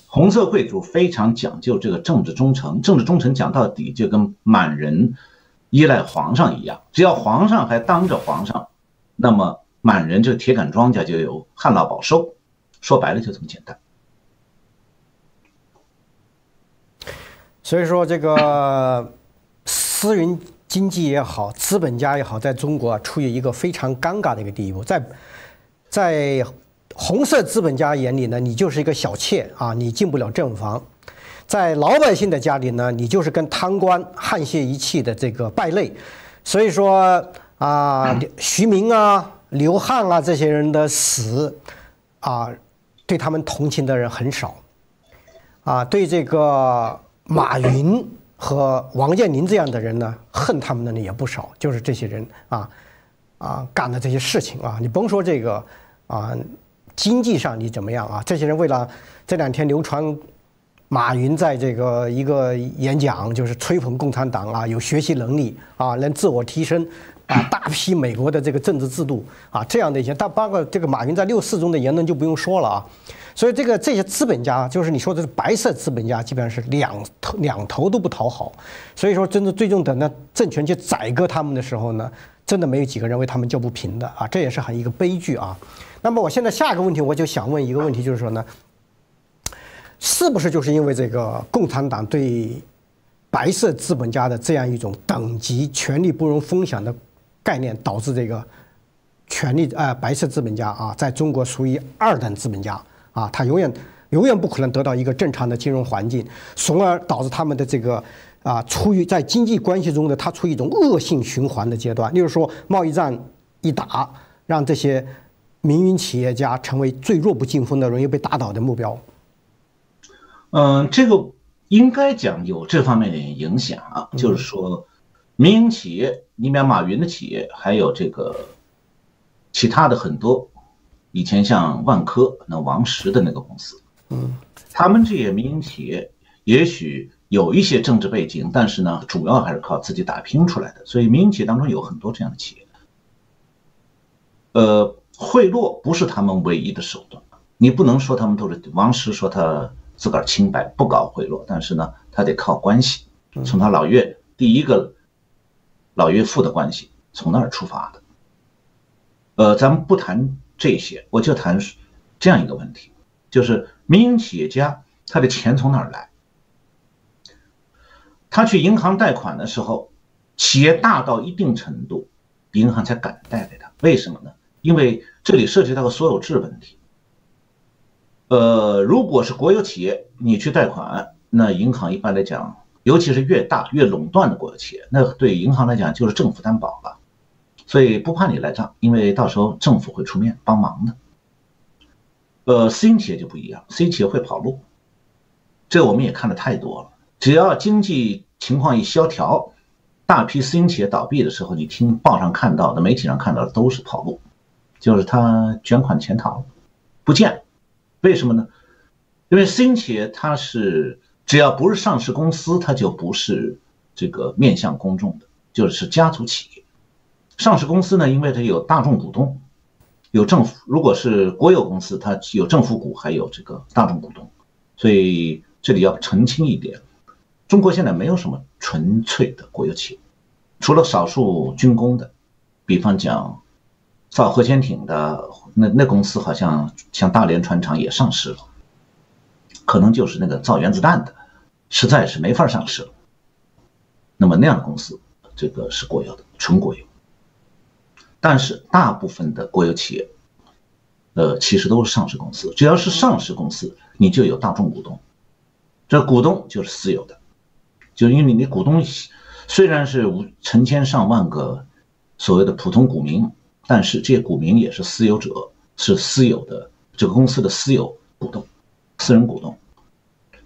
红色贵族非常讲究这个政治忠诚，政治忠诚讲到底就跟满人依赖皇上一样，只要皇上还当着皇上，那么满人这铁杆庄稼就有旱涝保收。说白了就这么简单。所以说这个私人经济也好，资本家也好，在中国啊处于一个非常尴尬的一个地步，在在红色资本家眼里呢，你就是一个小妾啊，你进不了正房；在老百姓的家里呢，你就是跟贪官沆瀣一气的这个败类。所以说啊，徐明啊、刘汉啊这些人的死啊，对他们同情的人很少啊，对这个。马云和王健林这样的人呢，恨他们的人也不少，就是这些人啊，啊干的这些事情啊，你甭说这个啊，经济上你怎么样啊？这些人为了这两天流传马云在这个一个演讲，就是吹捧共产党啊，有学习能力啊，能自我提升啊，大批美国的这个政治制度啊，这样的一些，但包括这个马云在六四中的言论就不用说了啊。所以这个这些资本家，就是你说的白色资本家，基本上是两头两头都不讨好。所以说，真的最终等到政权去宰割他们的时候呢，真的没有几个人为他们叫不平的啊，这也是很一个悲剧啊。那么我现在下一个问题，我就想问一个问题，就是说呢，是不是就是因为这个共产党对白色资本家的这样一种等级权力不容分享的概念，导致这个权力啊白色资本家啊在中国属于二等资本家？啊，他永远永远不可能得到一个正常的金融环境，从而导致他们的这个啊，处于在经济关系中的他处于一种恶性循环的阶段。例如说，贸易战一打，让这些民营企业家成为最弱不禁风的、容易被打倒的目标。嗯，这个应该讲有这方面的影响啊，就是说，民营企业，里面马云的企业，还有这个其他的很多。以前像万科那王石的那个公司，嗯，他们这些民营企业也许有一些政治背景，但是呢，主要还是靠自己打拼出来的。所以民营企业当中有很多这样的企业。呃，贿赂不是他们唯一的手段，你不能说他们都是王石说他自个儿清白不搞贿赂，但是呢，他得靠关系，从他老岳第一个老岳父的关系从那儿出发的。呃，咱们不谈。这些我就谈这样一个问题，就是民营企业家他的钱从哪儿来？他去银行贷款的时候，企业大到一定程度，银行才敢贷给他。为什么呢？因为这里涉及到个所有制问题。呃，如果是国有企业，你去贷款，那银行一般来讲，尤其是越大越垄断的国有企业，那对银行来讲就是政府担保了。所以不怕你赖账，因为到时候政府会出面帮忙的。呃，私营企业就不一样，私营企业会跑路，这我们也看的太多了。只要经济情况一萧条，大批私营企业倒闭的时候，你听报上看到的、媒体上看到的都是跑路，就是他卷款潜逃，不见。为什么呢？因为私营企业它是只要不是上市公司，它就不是这个面向公众的，就是家族企业。上市公司呢，因为它有大众股东，有政府；如果是国有公司，它有政府股，还有这个大众股东。所以这里要澄清一点：中国现在没有什么纯粹的国有企业，除了少数军工的，比方讲造核潜艇的那那公司，好像像大连船厂也上市了，可能就是那个造原子弹的，实在是没法上市了。那么那样的公司，这个是国有的，纯国有。但是大部分的国有企业，呃，其实都是上市公司。只要是上市公司，你就有大众股东，这股东就是私有的，就因为你股东虽然是无成千上万个所谓的普通股民，但是这些股民也是私有者，是私有的这个公司的私有股东，私人股东。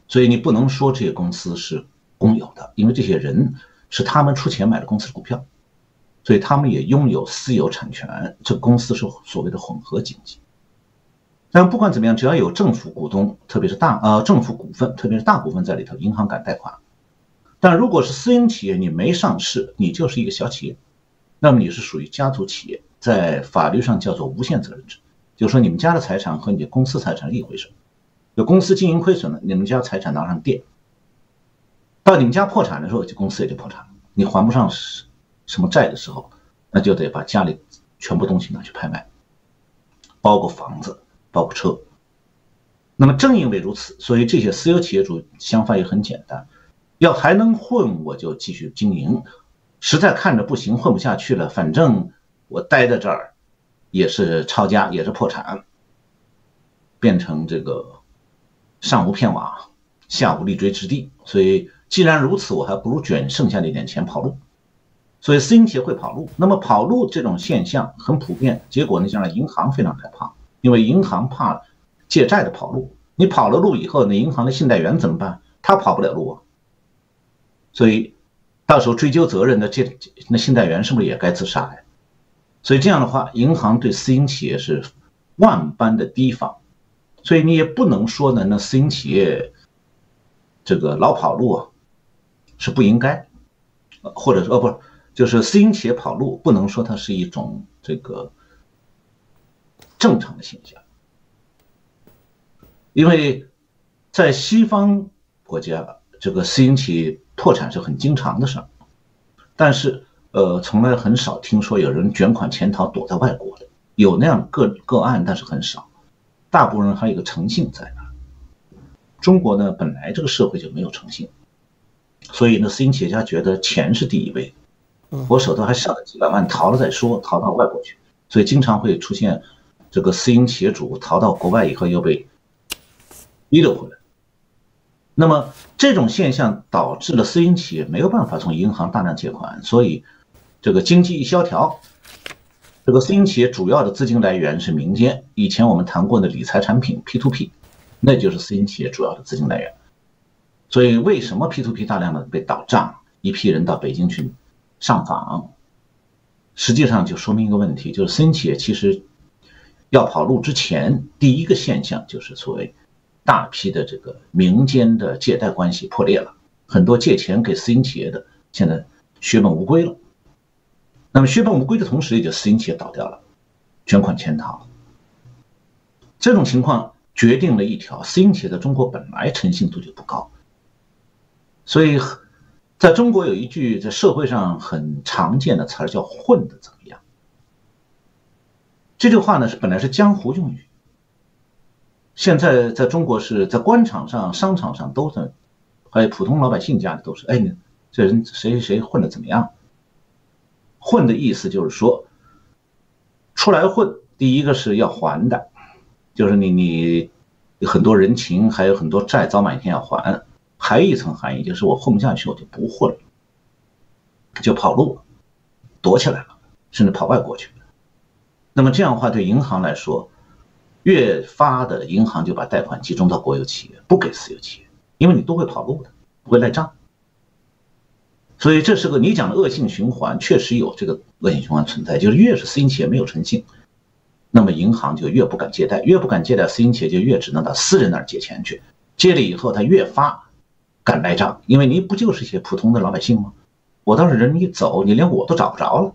所以你不能说这些公司是公有的，因为这些人是他们出钱买的公司的股票。所以他们也拥有私有产权，这公司是所谓的混合经济。但不管怎么样，只要有政府股东，特别是大呃政府股份，特别是大股份在里头，银行敢贷款。但如果是私营企业，你没上市，你就是一个小企业，那么你是属于家族企业，在法律上叫做无限责任制，就是说你们家的财产和你的公司财产是一回事。有公司经营亏损了，你们家财产拿上垫，到你们家破产的时候，这公司也就破产了，你还不上什。什么债的时候，那就得把家里全部东西拿去拍卖，包括房子，包括车。那么正因为如此，所以这些私有企业主想法也很简单，要还能混，我就继续经营；实在看着不行，混不下去了，反正我待在这儿也是抄家，也是破产，变成这个上无片瓦，下无立锥之地。所以，既然如此，我还不如卷剩下那点钱跑路。所以，私营企业会跑路。那么，跑路这种现象很普遍，结果呢，将来银行非常害怕，因为银行怕借债的跑路。你跑了路以后，那银行的信贷员怎么办？他跑不了路啊。所以，到时候追究责任的这那信贷员是不是也该自杀呀？所以这样的话，银行对私营企业是万般的提防。所以你也不能说呢，那私营企业这个老跑路啊，是不应该，或者说不是。就是私营企业跑路，不能说它是一种这个正常的现象，因为在西方国家，这个私营企业破产是很经常的事儿，但是呃，从来很少听说有人卷款潜逃躲在外国的，有那样个个案，但是很少，大部分人还有一个诚信在那儿。中国呢，本来这个社会就没有诚信，所以呢，私营企业家觉得钱是第一位。我手头还剩了几百万，逃了再说，逃到外国去，所以经常会出现这个私营企业主逃到国外以后又被逼了回来。那么这种现象导致了私营企业没有办法从银行大量借款，所以这个经济一萧条，这个私营企业主要的资金来源是民间。以前我们谈过的理财产品 P2P，那就是私营企业主要的资金来源。所以为什么 P2P 大量的被倒账，一批人到北京去？上访，实际上就说明一个问题，就是私营企业其实要跑路之前，第一个现象就是所谓大批的这个民间的借贷关系破裂了，很多借钱给私营企业的现在血本无归了。那么血本无归的同时，也就私营企业倒掉了，卷款潜逃。这种情况决定了一条，私营企业在中国本来诚信度就不高，所以。在中国有一句在社会上很常见的词儿叫“混的怎么样”。这句话呢是本来是江湖用语，现在在中国是在官场上、商场上都在，还有普通老百姓家里都是。哎，这人谁谁谁混的怎么样？混的意思就是说，出来混，第一个是要还的，就是你你很多人情，还有很多债，早晚一天要还。还有一层含义，就是我混不下去，我就不混了，就跑路，躲起来了，甚至跑外国去。那么这样的话，对银行来说，越发的银行就把贷款集中到国有企业，不给私有企业，因为你都会跑路的，不会赖账。所以这是个你讲的恶性循环，确实有这个恶性循环存在。就是越是私营企业没有诚信，那么银行就越不敢借贷，越不敢借贷，私营企业就越只能到私人那儿借钱去，借了以后他越发。敢赖账，因为你不就是一些普通的老百姓吗？我倒是人一走，你连我都找不着了。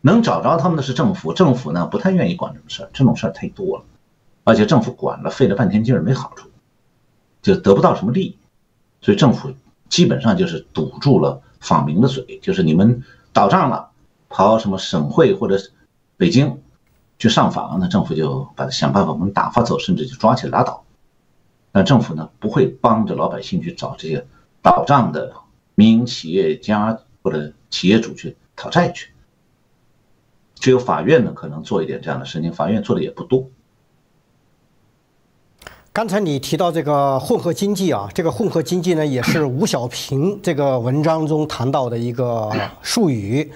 能找着他们的是政府，政府呢不太愿意管这种事儿，这种事儿太多了，而且政府管了费了半天劲儿没好处，就得不到什么利益。所以政府基本上就是堵住了访民的嘴，就是你们倒账了，跑什么省会或者北京去上访，那政府就把他想办法把我们打发走，甚至就抓起来拉倒。那政府呢不会帮着老百姓去找这些倒账的民营企业家或者企业主去讨债去，只有法院呢可能做一点这样的事情，法院做的也不多。刚才你提到这个混合经济啊，这个混合经济呢也是吴小平这个文章中谈到的一个术语，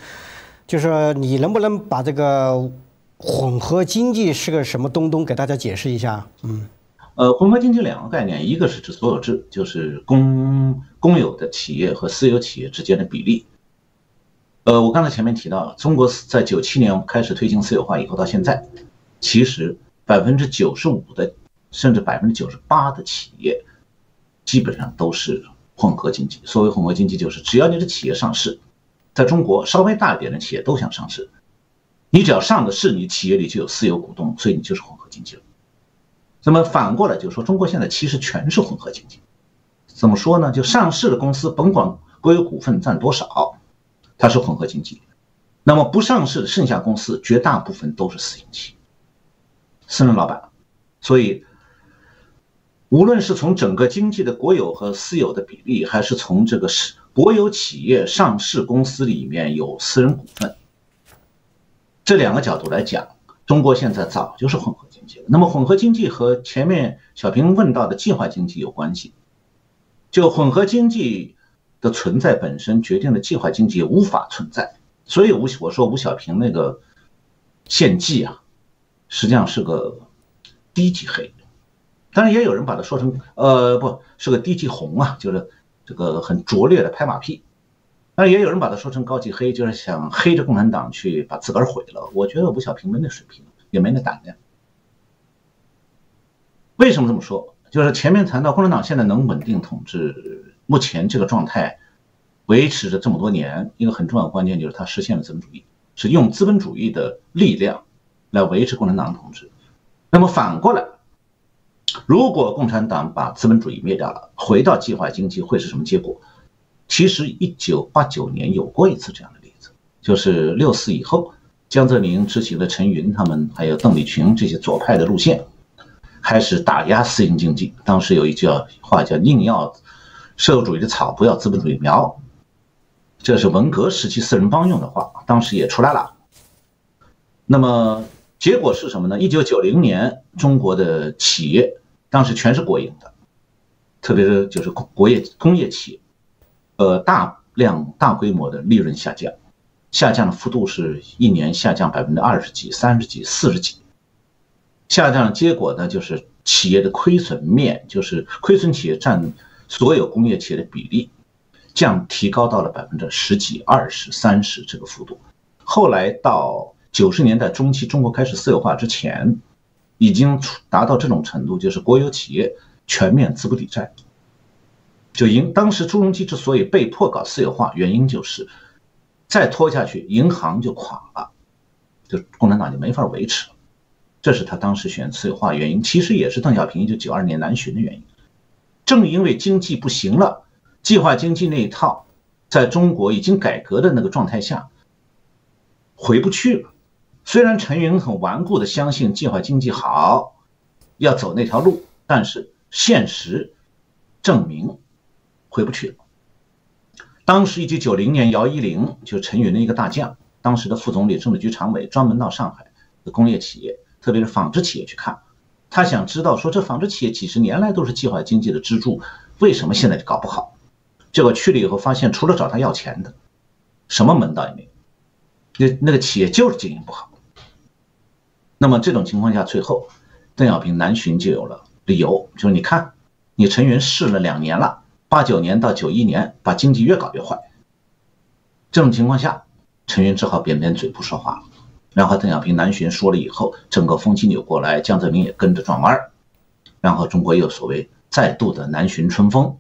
就是你能不能把这个混合经济是个什么东东给大家解释一下？嗯。呃，混合经济两个概念，一个是指所有制，就是公公有的企业和私有企业之间的比例。呃，我刚才前面提到，中国在九七年开始推行私有化以后到现在，其实百分之九十五的甚至百分之九十八的企业基本上都是混合经济。所谓混合经济，就是只要你的企业上市，在中国稍微大一点的企业都想上市，你只要上的市，你企业里就有私有股东，所以你就是混合经济了。那么反过来就是说，中国现在其实全是混合经济。怎么说呢？就上市的公司，甭管国有股份占多少，它是混合经济。那么不上市的剩下公司，绝大部分都是私营企业、私人老板。所以，无论是从整个经济的国有和私有的比例，还是从这个是国有企业上市公司里面有私人股份，这两个角度来讲，中国现在早就是混合经济了。那么混合经济和前面小平问到的计划经济有关系，就混合经济的存在本身决定了计划经济无法存在。所以吴我说吴小平那个献计啊，实际上是个低级黑。当然也有人把它说成，呃，不是个低级红啊，就是这个很拙劣的拍马屁。当然也有人把它说成高级黑，就是想黑着共产党去把自个儿毁了。我觉得吴小平没那水平，也没那胆量。为什么这么说？就是前面谈到共产党现在能稳定统治，目前这个状态维持着这么多年，一个很重要的关键就是它实现了资本主义，是用资本主义的力量来维持共产党统治。那么反过来。如果共产党把资本主义灭掉了，回到计划经济会是什么结果？其实，一九八九年有过一次这样的例子，就是六四以后，江泽民执行了陈云他们还有邓丽群这些左派的路线，开始打压私营经济。当时有一句话叫“宁要社会主义的草，不要资本主义的苗”，这是文革时期四人帮用的话，当时也出来了。那么。结果是什么呢？一九九零年，中国的企业当时全是国营的，特别是就是国业工业企业，呃，大量大规模的利润下降，下降的幅度是一年下降百分之二十几、三十几、四十几。下降的结果呢，就是企业的亏损面，就是亏损企业占所有工业企业的比例降提高到了百分之十几、二十、三十这个幅度。后来到。九十年代中期，中国开始私有化之前，已经达到这种程度，就是国有企业全面资不抵债。就银当时朱镕基之所以被迫搞私有化，原因就是再拖下去，银行就垮了，就共产党就没法维持了。这是他当时选私有化原因，其实也是邓小平一九九二年南巡的原因。正因为经济不行了，计划经济那一套，在中国已经改革的那个状态下，回不去了。虽然陈云很顽固地相信计划经济好，要走那条路，但是现实证明回不去了。当时一九九零年，姚依林就陈云的一个大将，当时的副总理、政治局常委，专门到上海的工业企业，特别是纺织企业去看，他想知道说这纺织企业几十年来都是计划经济的支柱，为什么现在就搞不好？结果去了以后发现，除了找他要钱的，什么门道也没有。那那个企业就是经营不好。那么这种情况下，最后邓小平南巡就有了理由，就是你看，你陈云试了两年了，八九年到九一年，把经济越搞越坏。这种情况下，陈云只好扁扁嘴不说话。然后邓小平南巡说了以后，整个风气扭过来，江泽民也跟着转弯儿，然后中国又所谓再度的南巡春风，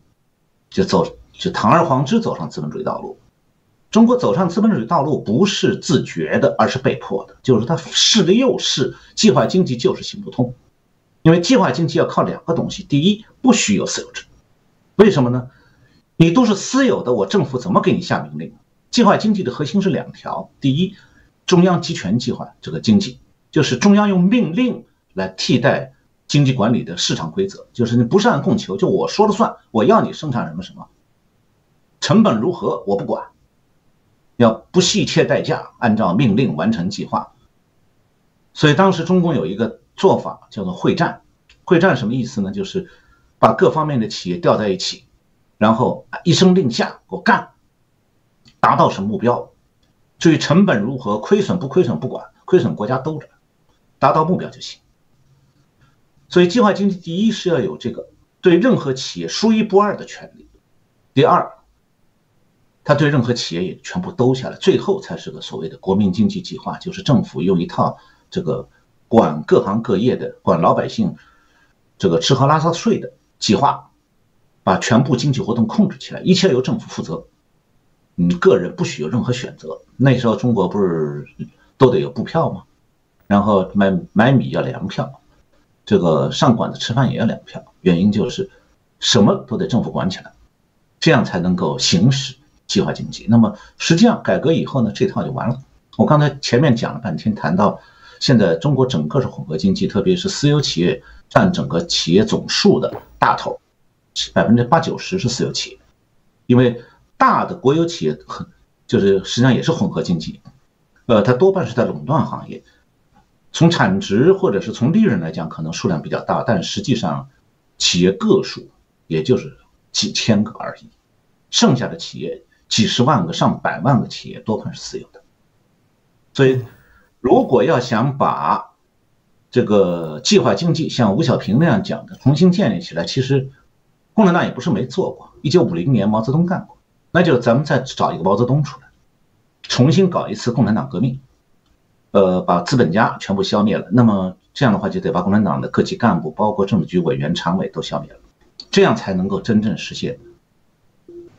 就走就堂而皇之走上资本主义道路。中国走上资本主义道路不是自觉的，而是被迫的。就是他试了又试，计划经济就是行不通，因为计划经济要靠两个东西：第一，不许有私有制。为什么呢？你都是私有的，我政府怎么给你下命令？计划经济的核心是两条：第一，中央集权计划这个经济，就是中央用命令来替代经济管理的市场规则，就是你不是按供求，就我说了算，我要你生产什么什么，成本如何我不管。要不惜一切代价按照命令完成计划，所以当时中共有一个做法叫做会战。会战什么意思呢？就是把各方面的企业调在一起，然后一声令下，给我干，达到什么目标？至于成本如何，亏损不亏损不管，亏损国家兜着，达到目标就行。所以计划经济第一是要有这个对任何企业说一不二的权利，第二。他对任何企业也全部兜下来，最后才是个所谓的国民经济计划，就是政府用一套这个管各行各业的、管老百姓这个吃喝拉撒睡的计划，把全部经济活动控制起来，一切由政府负责，你个人不许有任何选择。那时候中国不是都得有布票吗？然后买买米要粮票，这个上馆子吃饭也要粮票，原因就是什么都得政府管起来，这样才能够行使。计划经济，那么实际上改革以后呢，这套就完了。我刚才前面讲了半天，谈到现在中国整个是混合经济，特别是私有企业占整个企业总数的大头，百分之八九十是私有企业，因为大的国有企业很就是实际上也是混合经济，呃，它多半是在垄断行业，从产值或者是从利润来讲，可能数量比较大，但实际上企业个数也就是几千个而已，剩下的企业几十万个、上百万个企业多半是私有的，所以。如果要想把这个计划经济像吴小平那样讲的重新建立起来，其实共产党也不是没做过。一九五零年毛泽东干过，那就咱们再找一个毛泽东出来，重新搞一次共产党革命，呃，把资本家全部消灭了。那么这样的话，就得把共产党的各级干部，包括政治局委员、常委都消灭了，这样才能够真正实现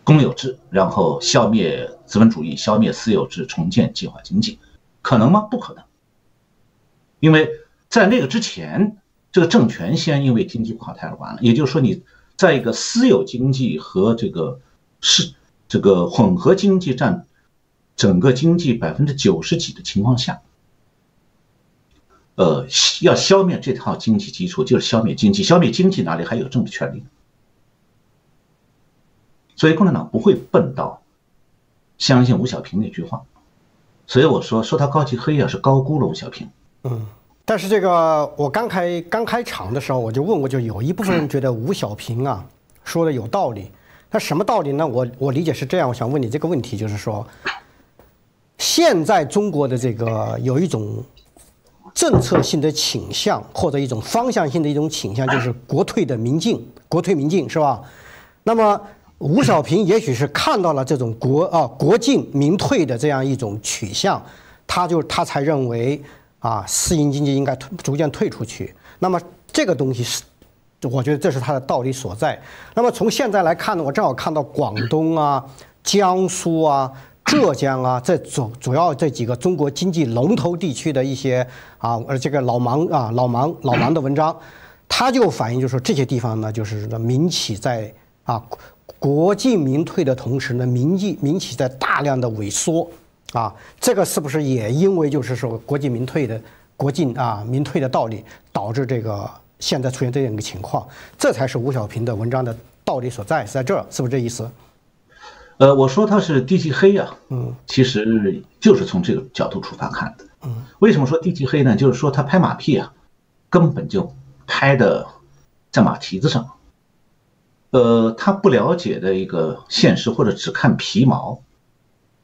公有制，然后消灭资本主义，消灭私有制，重建计划经济。可能吗？不可能，因为在那个之前，这个政权先因为经济不好太完了。也就是说，你在一个私有经济和这个是这个混合经济占整个经济百分之九十几的情况下，呃，要消灭这套经济基础，就是消灭经济。消灭经济哪里还有政治权利？所以共产党不会笨到相信吴小平那句话。所以我说说他高级黑啊，是高估了吴小平。嗯，但是这个我刚开刚开场的时候，我就问过，就有一部分人觉得吴小平啊说的有道理。那什么道理呢？我我理解是这样，我想问你这个问题，就是说，现在中国的这个有一种政策性的倾向，或者一种方向性的一种倾向，就是国退的民进，国退民进是吧？那么。吴小平也许是看到了这种国啊国进民退的这样一种取向，他就他才认为啊私营经济应该退逐渐退出去。那么这个东西是，我觉得这是他的道理所在。那么从现在来看呢，我正好看到广东啊、江苏啊、浙江啊这主主要这几个中国经济龙头地区的一些啊呃这个老盲啊老盲老盲的文章，他就反映就是说这些地方呢就是民企在啊。国进民退的同时呢，民进民企在大量的萎缩，啊，这个是不是也因为就是说国进民退的国进啊民退的道理，导致这个现在出现这样一个情况？这才是吴小平的文章的道理所在，是在这儿，是不是这意思？呃，我说他是地级黑呀，嗯，其实就是从这个角度出发看的，嗯，为什么说地级黑呢？就是说他拍马屁啊，根本就拍的在马蹄子上。呃，他不了解的一个现实，或者只看皮毛，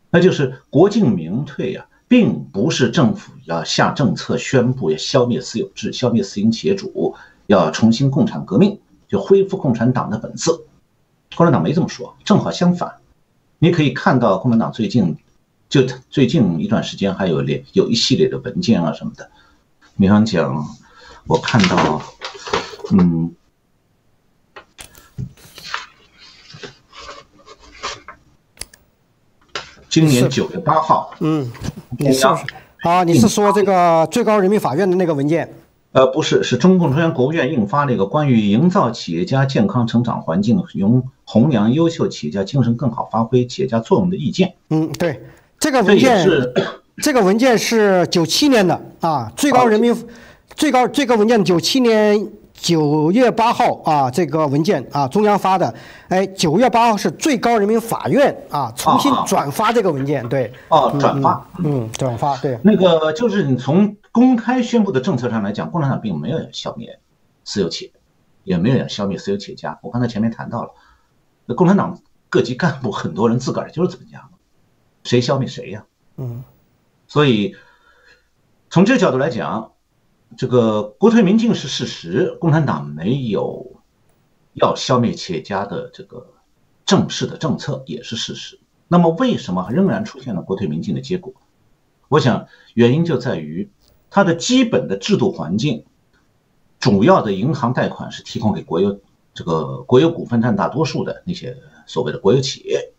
那就是国进民退呀，并不是政府要下政策宣布要消灭私有制、消灭私营企业主，要重新共产革命，就恢复共产党的本色。共产党没这么说，正好相反。你可以看到共产党最近，就最近一段时间还有连有一系列的文件啊什么的，比方讲，我看到，嗯。今年九月八号，嗯，你是啊？你是说这个最高人民法院的那个文件？呃，不是，是中共中央、国务院印发了一个关于营造企业家健康成长环境、弘弘扬优秀企业家精神、更好发挥企业家作用的意见。嗯，对，这个文件是这个文件是九七年的啊，最高人民最高最高文件九七年。九月八号啊，这个文件啊，中央发的。哎，九月八号是最高人民法院啊，重新转发这个文件。对，哦，转发，嗯，转发，对。那个就是你从公开宣布的政策上来讲，共产党并没有要消灭私有企业，也没有要消灭私有企业家。我刚才前面谈到了，那共产党各级干部很多人自个儿就是资本家嘛，谁消灭谁呀？嗯，所以从这个角度来讲。这个国退民进是事实，共产党没有要消灭企业家的这个正式的政策也是事实。那么为什么仍然出现了国退民进的结果？我想原因就在于它的基本的制度环境，主要的银行贷款是提供给国有这个国有股份占大多数的那些所谓的国有企业。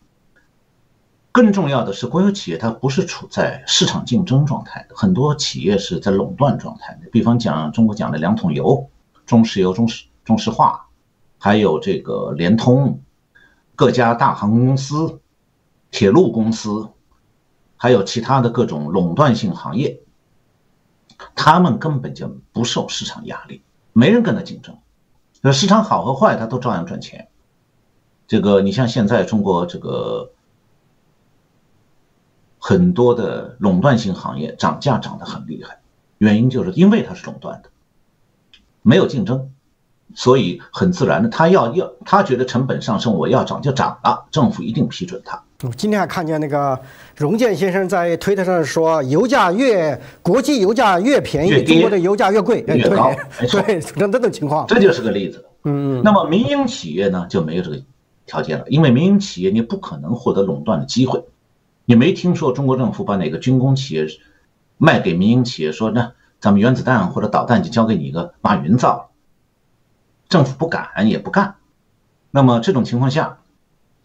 更重要的是，国有企业它不是处在市场竞争状态的，很多企业是在垄断状态的。比方讲，中国讲的两桶油，中石油、中石中石化，还有这个联通，各家大航空公司、铁路公司，还有其他的各种垄断性行业。他们根本就不受市场压力，没人跟他竞争。那市场好和坏，他都照样赚钱。这个你像现在中国这个很多的垄断性行业涨价涨得很厉害，原因就是因为它是垄断的，没有竞争。所以很自然的，他要要他觉得成本上升，我要涨就涨了，政府一定批准他。今天还看见那个荣建先生在推特上说，油价越国际油价越便宜，中国的油价越贵，越高，没错，这这种情况，这就是个例子。嗯，那么民营企业呢就没有这个条件了，因为民营企业你不可能获得垄断的机会。你没听说中国政府把哪个军工企业卖给民营企业，说那咱们原子弹或者导弹就交给你一个马云造了。政府不敢也不干，那么这种情况下，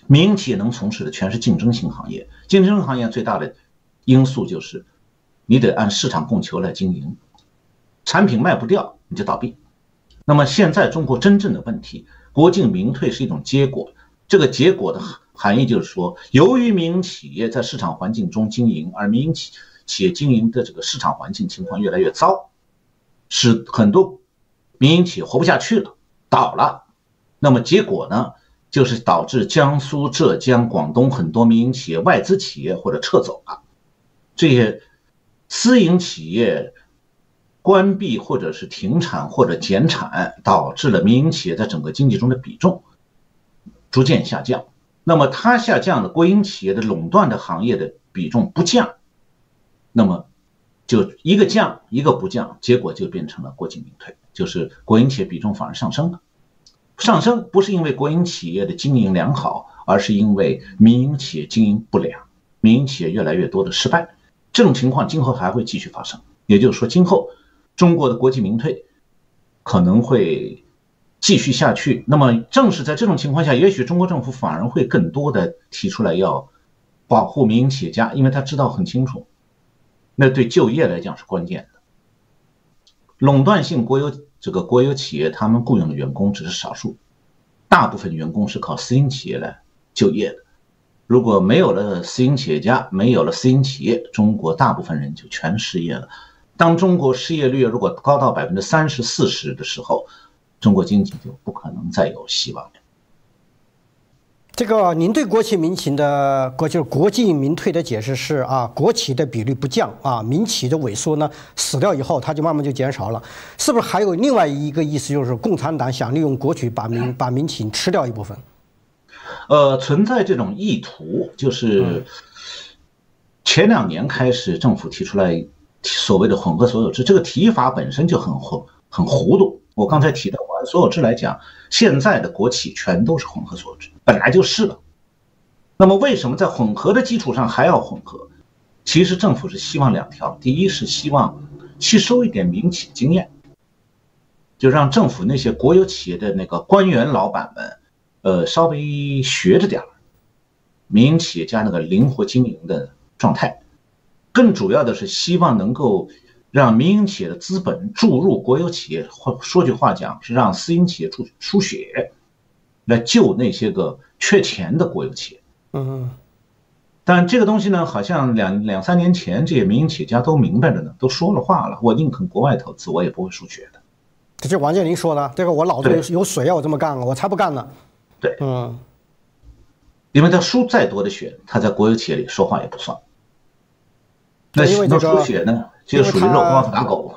民营企业能从事的全是竞争性行业。竞争性行业最大的因素就是，你得按市场供求来经营，产品卖不掉你就倒闭。那么现在中国真正的问题，国进民退是一种结果。这个结果的含义就是说，由于民营企业在市场环境中经营，而民营企企业经营的这个市场环境情况越来越糟，使很多民营企业活不下去了。倒了，那么结果呢？就是导致江苏、浙江、广东很多民营企业、外资企业或者撤走了，这些私营企业关闭或者是停产或者减产，导致了民营企业在整个经济中的比重逐渐下降。那么它下降的，国营企业的垄断的行业的比重不降，那么就一个降一个不降，结果就变成了国进民退。就是国营企业比重反而上升了，上升不是因为国营企业的经营良好，而是因为民营企业经营不良，民营企业越来越多的失败，这种情况今后还会继续发生。也就是说，今后中国的国进民退可能会继续下去。那么，正是在这种情况下，也许中国政府反而会更多的提出来要保护民营企业家，因为他知道很清楚，那对就业来讲是关键的。垄断性国有这个国有企业，他们雇佣的员工只是少数，大部分员工是靠私营企业来就业的。如果没有了私营企业家，没有了私营企业，中国大部分人就全失业了。当中国失业率如果高到百分之三十四十的时候，中国经济就不可能再有希望了。这个您对国企民情的国就是国进民退的解释是啊，国企的比率不降啊，民企的萎缩呢死掉以后，它就慢慢就减少了，是不是还有另外一个意思，就是共产党想利用国企把民 把民企吃掉一部分？呃，存在这种意图，就是前两年开始政府提出来所谓的混合所有制，这个提法本身就很混很糊涂。我刚才提到，按所有制来讲，现在的国企全都是混合所有制。本来就是了，那么为什么在混合的基础上还要混合？其实政府是希望两条：第一是希望吸收一点民企经验，就让政府那些国有企业的那个官员老板们，呃，稍微学着点儿民营企业家那个灵活经营的状态。更主要的是希望能够让民营企业的资本注入国有企业，或说句话讲，是让私营企业出输血。来救那些个缺钱的国有企业，嗯，但这个东西呢，好像两两三年前这些民营企业家都明白着呢，都说了话了。我宁肯国外投资，我也不会输血的。这是王健林说的，这个我脑子里有水啊，我这么干了，我才不干呢。对，嗯，因为他输再多的血，他在国有企业里说话也不算。那那输血呢，就属于肉包子打狗。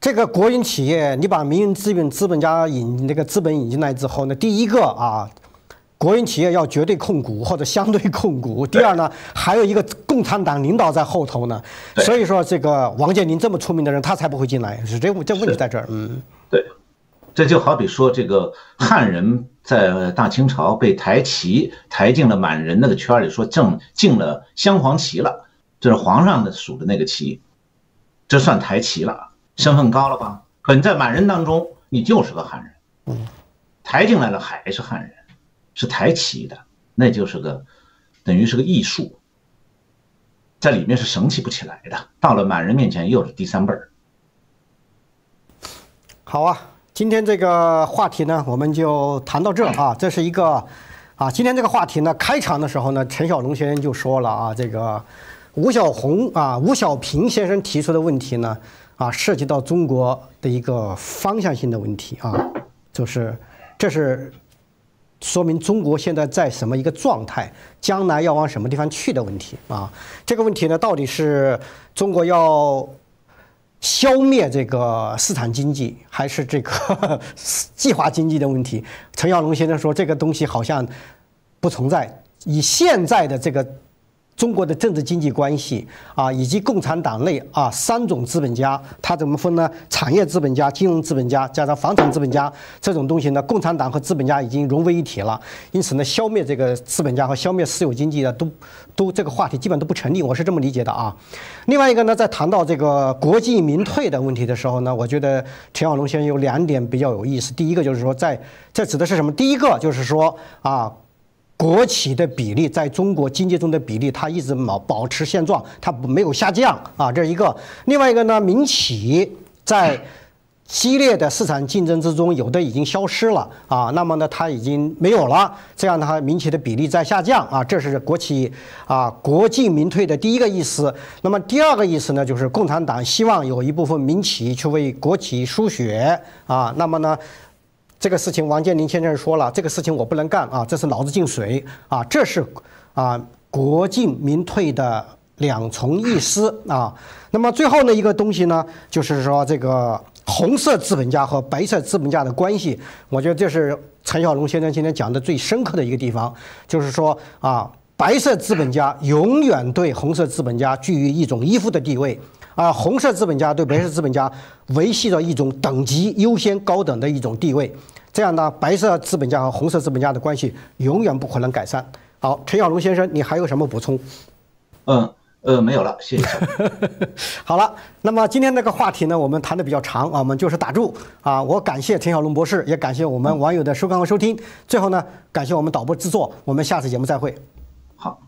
这个国营企业，你把民营资本资本家引那个资本引进来之后呢，第一个啊，国营企业要绝对控股或者相对控股。第二呢，还有一个共产党领导在后头呢。所以说，这个王健林这么出名的人，他才不会进来。是这这问题在这儿。嗯，对，这就好比说，这个汉人在大清朝被抬旗抬进了满人那个圈里，说正进了镶黄旗了，这是皇上的数的那个旗，这算抬旗了。身份高了吧？可你在满人当中，你就是个汉人。嗯，抬进来了还是汉人，是抬旗的，那就是个，等于是个艺术，在里面是神气不起来的。到了满人面前又是第三辈儿。好啊，今天这个话题呢，我们就谈到这啊。这是一个，啊，今天这个话题呢，开场的时候呢，陈小龙先生就说了啊，这个。吴小红啊，吴小平先生提出的问题呢，啊，涉及到中国的一个方向性的问题啊，就是这是说明中国现在在什么一个状态，将来要往什么地方去的问题啊。这个问题呢，到底是中国要消灭这个市场经济，还是这个 计划经济的问题？陈小龙先生说，这个东西好像不存在，以现在的这个。中国的政治经济关系啊，以及共产党内啊三种资本家，它怎么分呢？产业资本家、金融资本家加上房产资本家这种东西呢？共产党和资本家已经融为一体了，因此呢，消灭这个资本家和消灭私有经济的都都这个话题基本都不成立，我是这么理解的啊。另外一个呢，在谈到这个国进民退的问题的时候呢，我觉得陈小龙先生有两点比较有意思。第一个就是说，在这指的是什么？第一个就是说啊。国企的比例在中国经济中的比例，它一直保保持现状，它没有下降啊，这是一个。另外一个呢，民企在激烈的市场竞争之中，有的已经消失了啊，那么呢，它已经没有了。这样的话，民企的比例在下降啊，这是国企啊国进民退的第一个意思。那么第二个意思呢，就是共产党希望有一部分民企去为国企输血啊，那么呢？这个事情，王健林先生说了，这个事情我不能干啊，这是脑子进水啊，这是啊国进民退的两重意思啊。那么最后呢一个东西呢，就是说这个红色资本家和白色资本家的关系，我觉得这是陈小龙先生今天讲的最深刻的一个地方，就是说啊，白色资本家永远对红色资本家居于一种依附的地位。啊，红色资本家对白色资本家维系着一种等级优先高等的一种地位，这样呢，白色资本家和红色资本家的关系永远不可能改善。好，陈小龙先生，你还有什么补充？嗯，呃，没有了，谢谢。好了，那么今天这个话题呢，我们谈的比较长啊，我们就是打住啊。我感谢陈小龙博士，也感谢我们网友的收看和收听。最后呢，感谢我们导播制作，我们下次节目再会。好。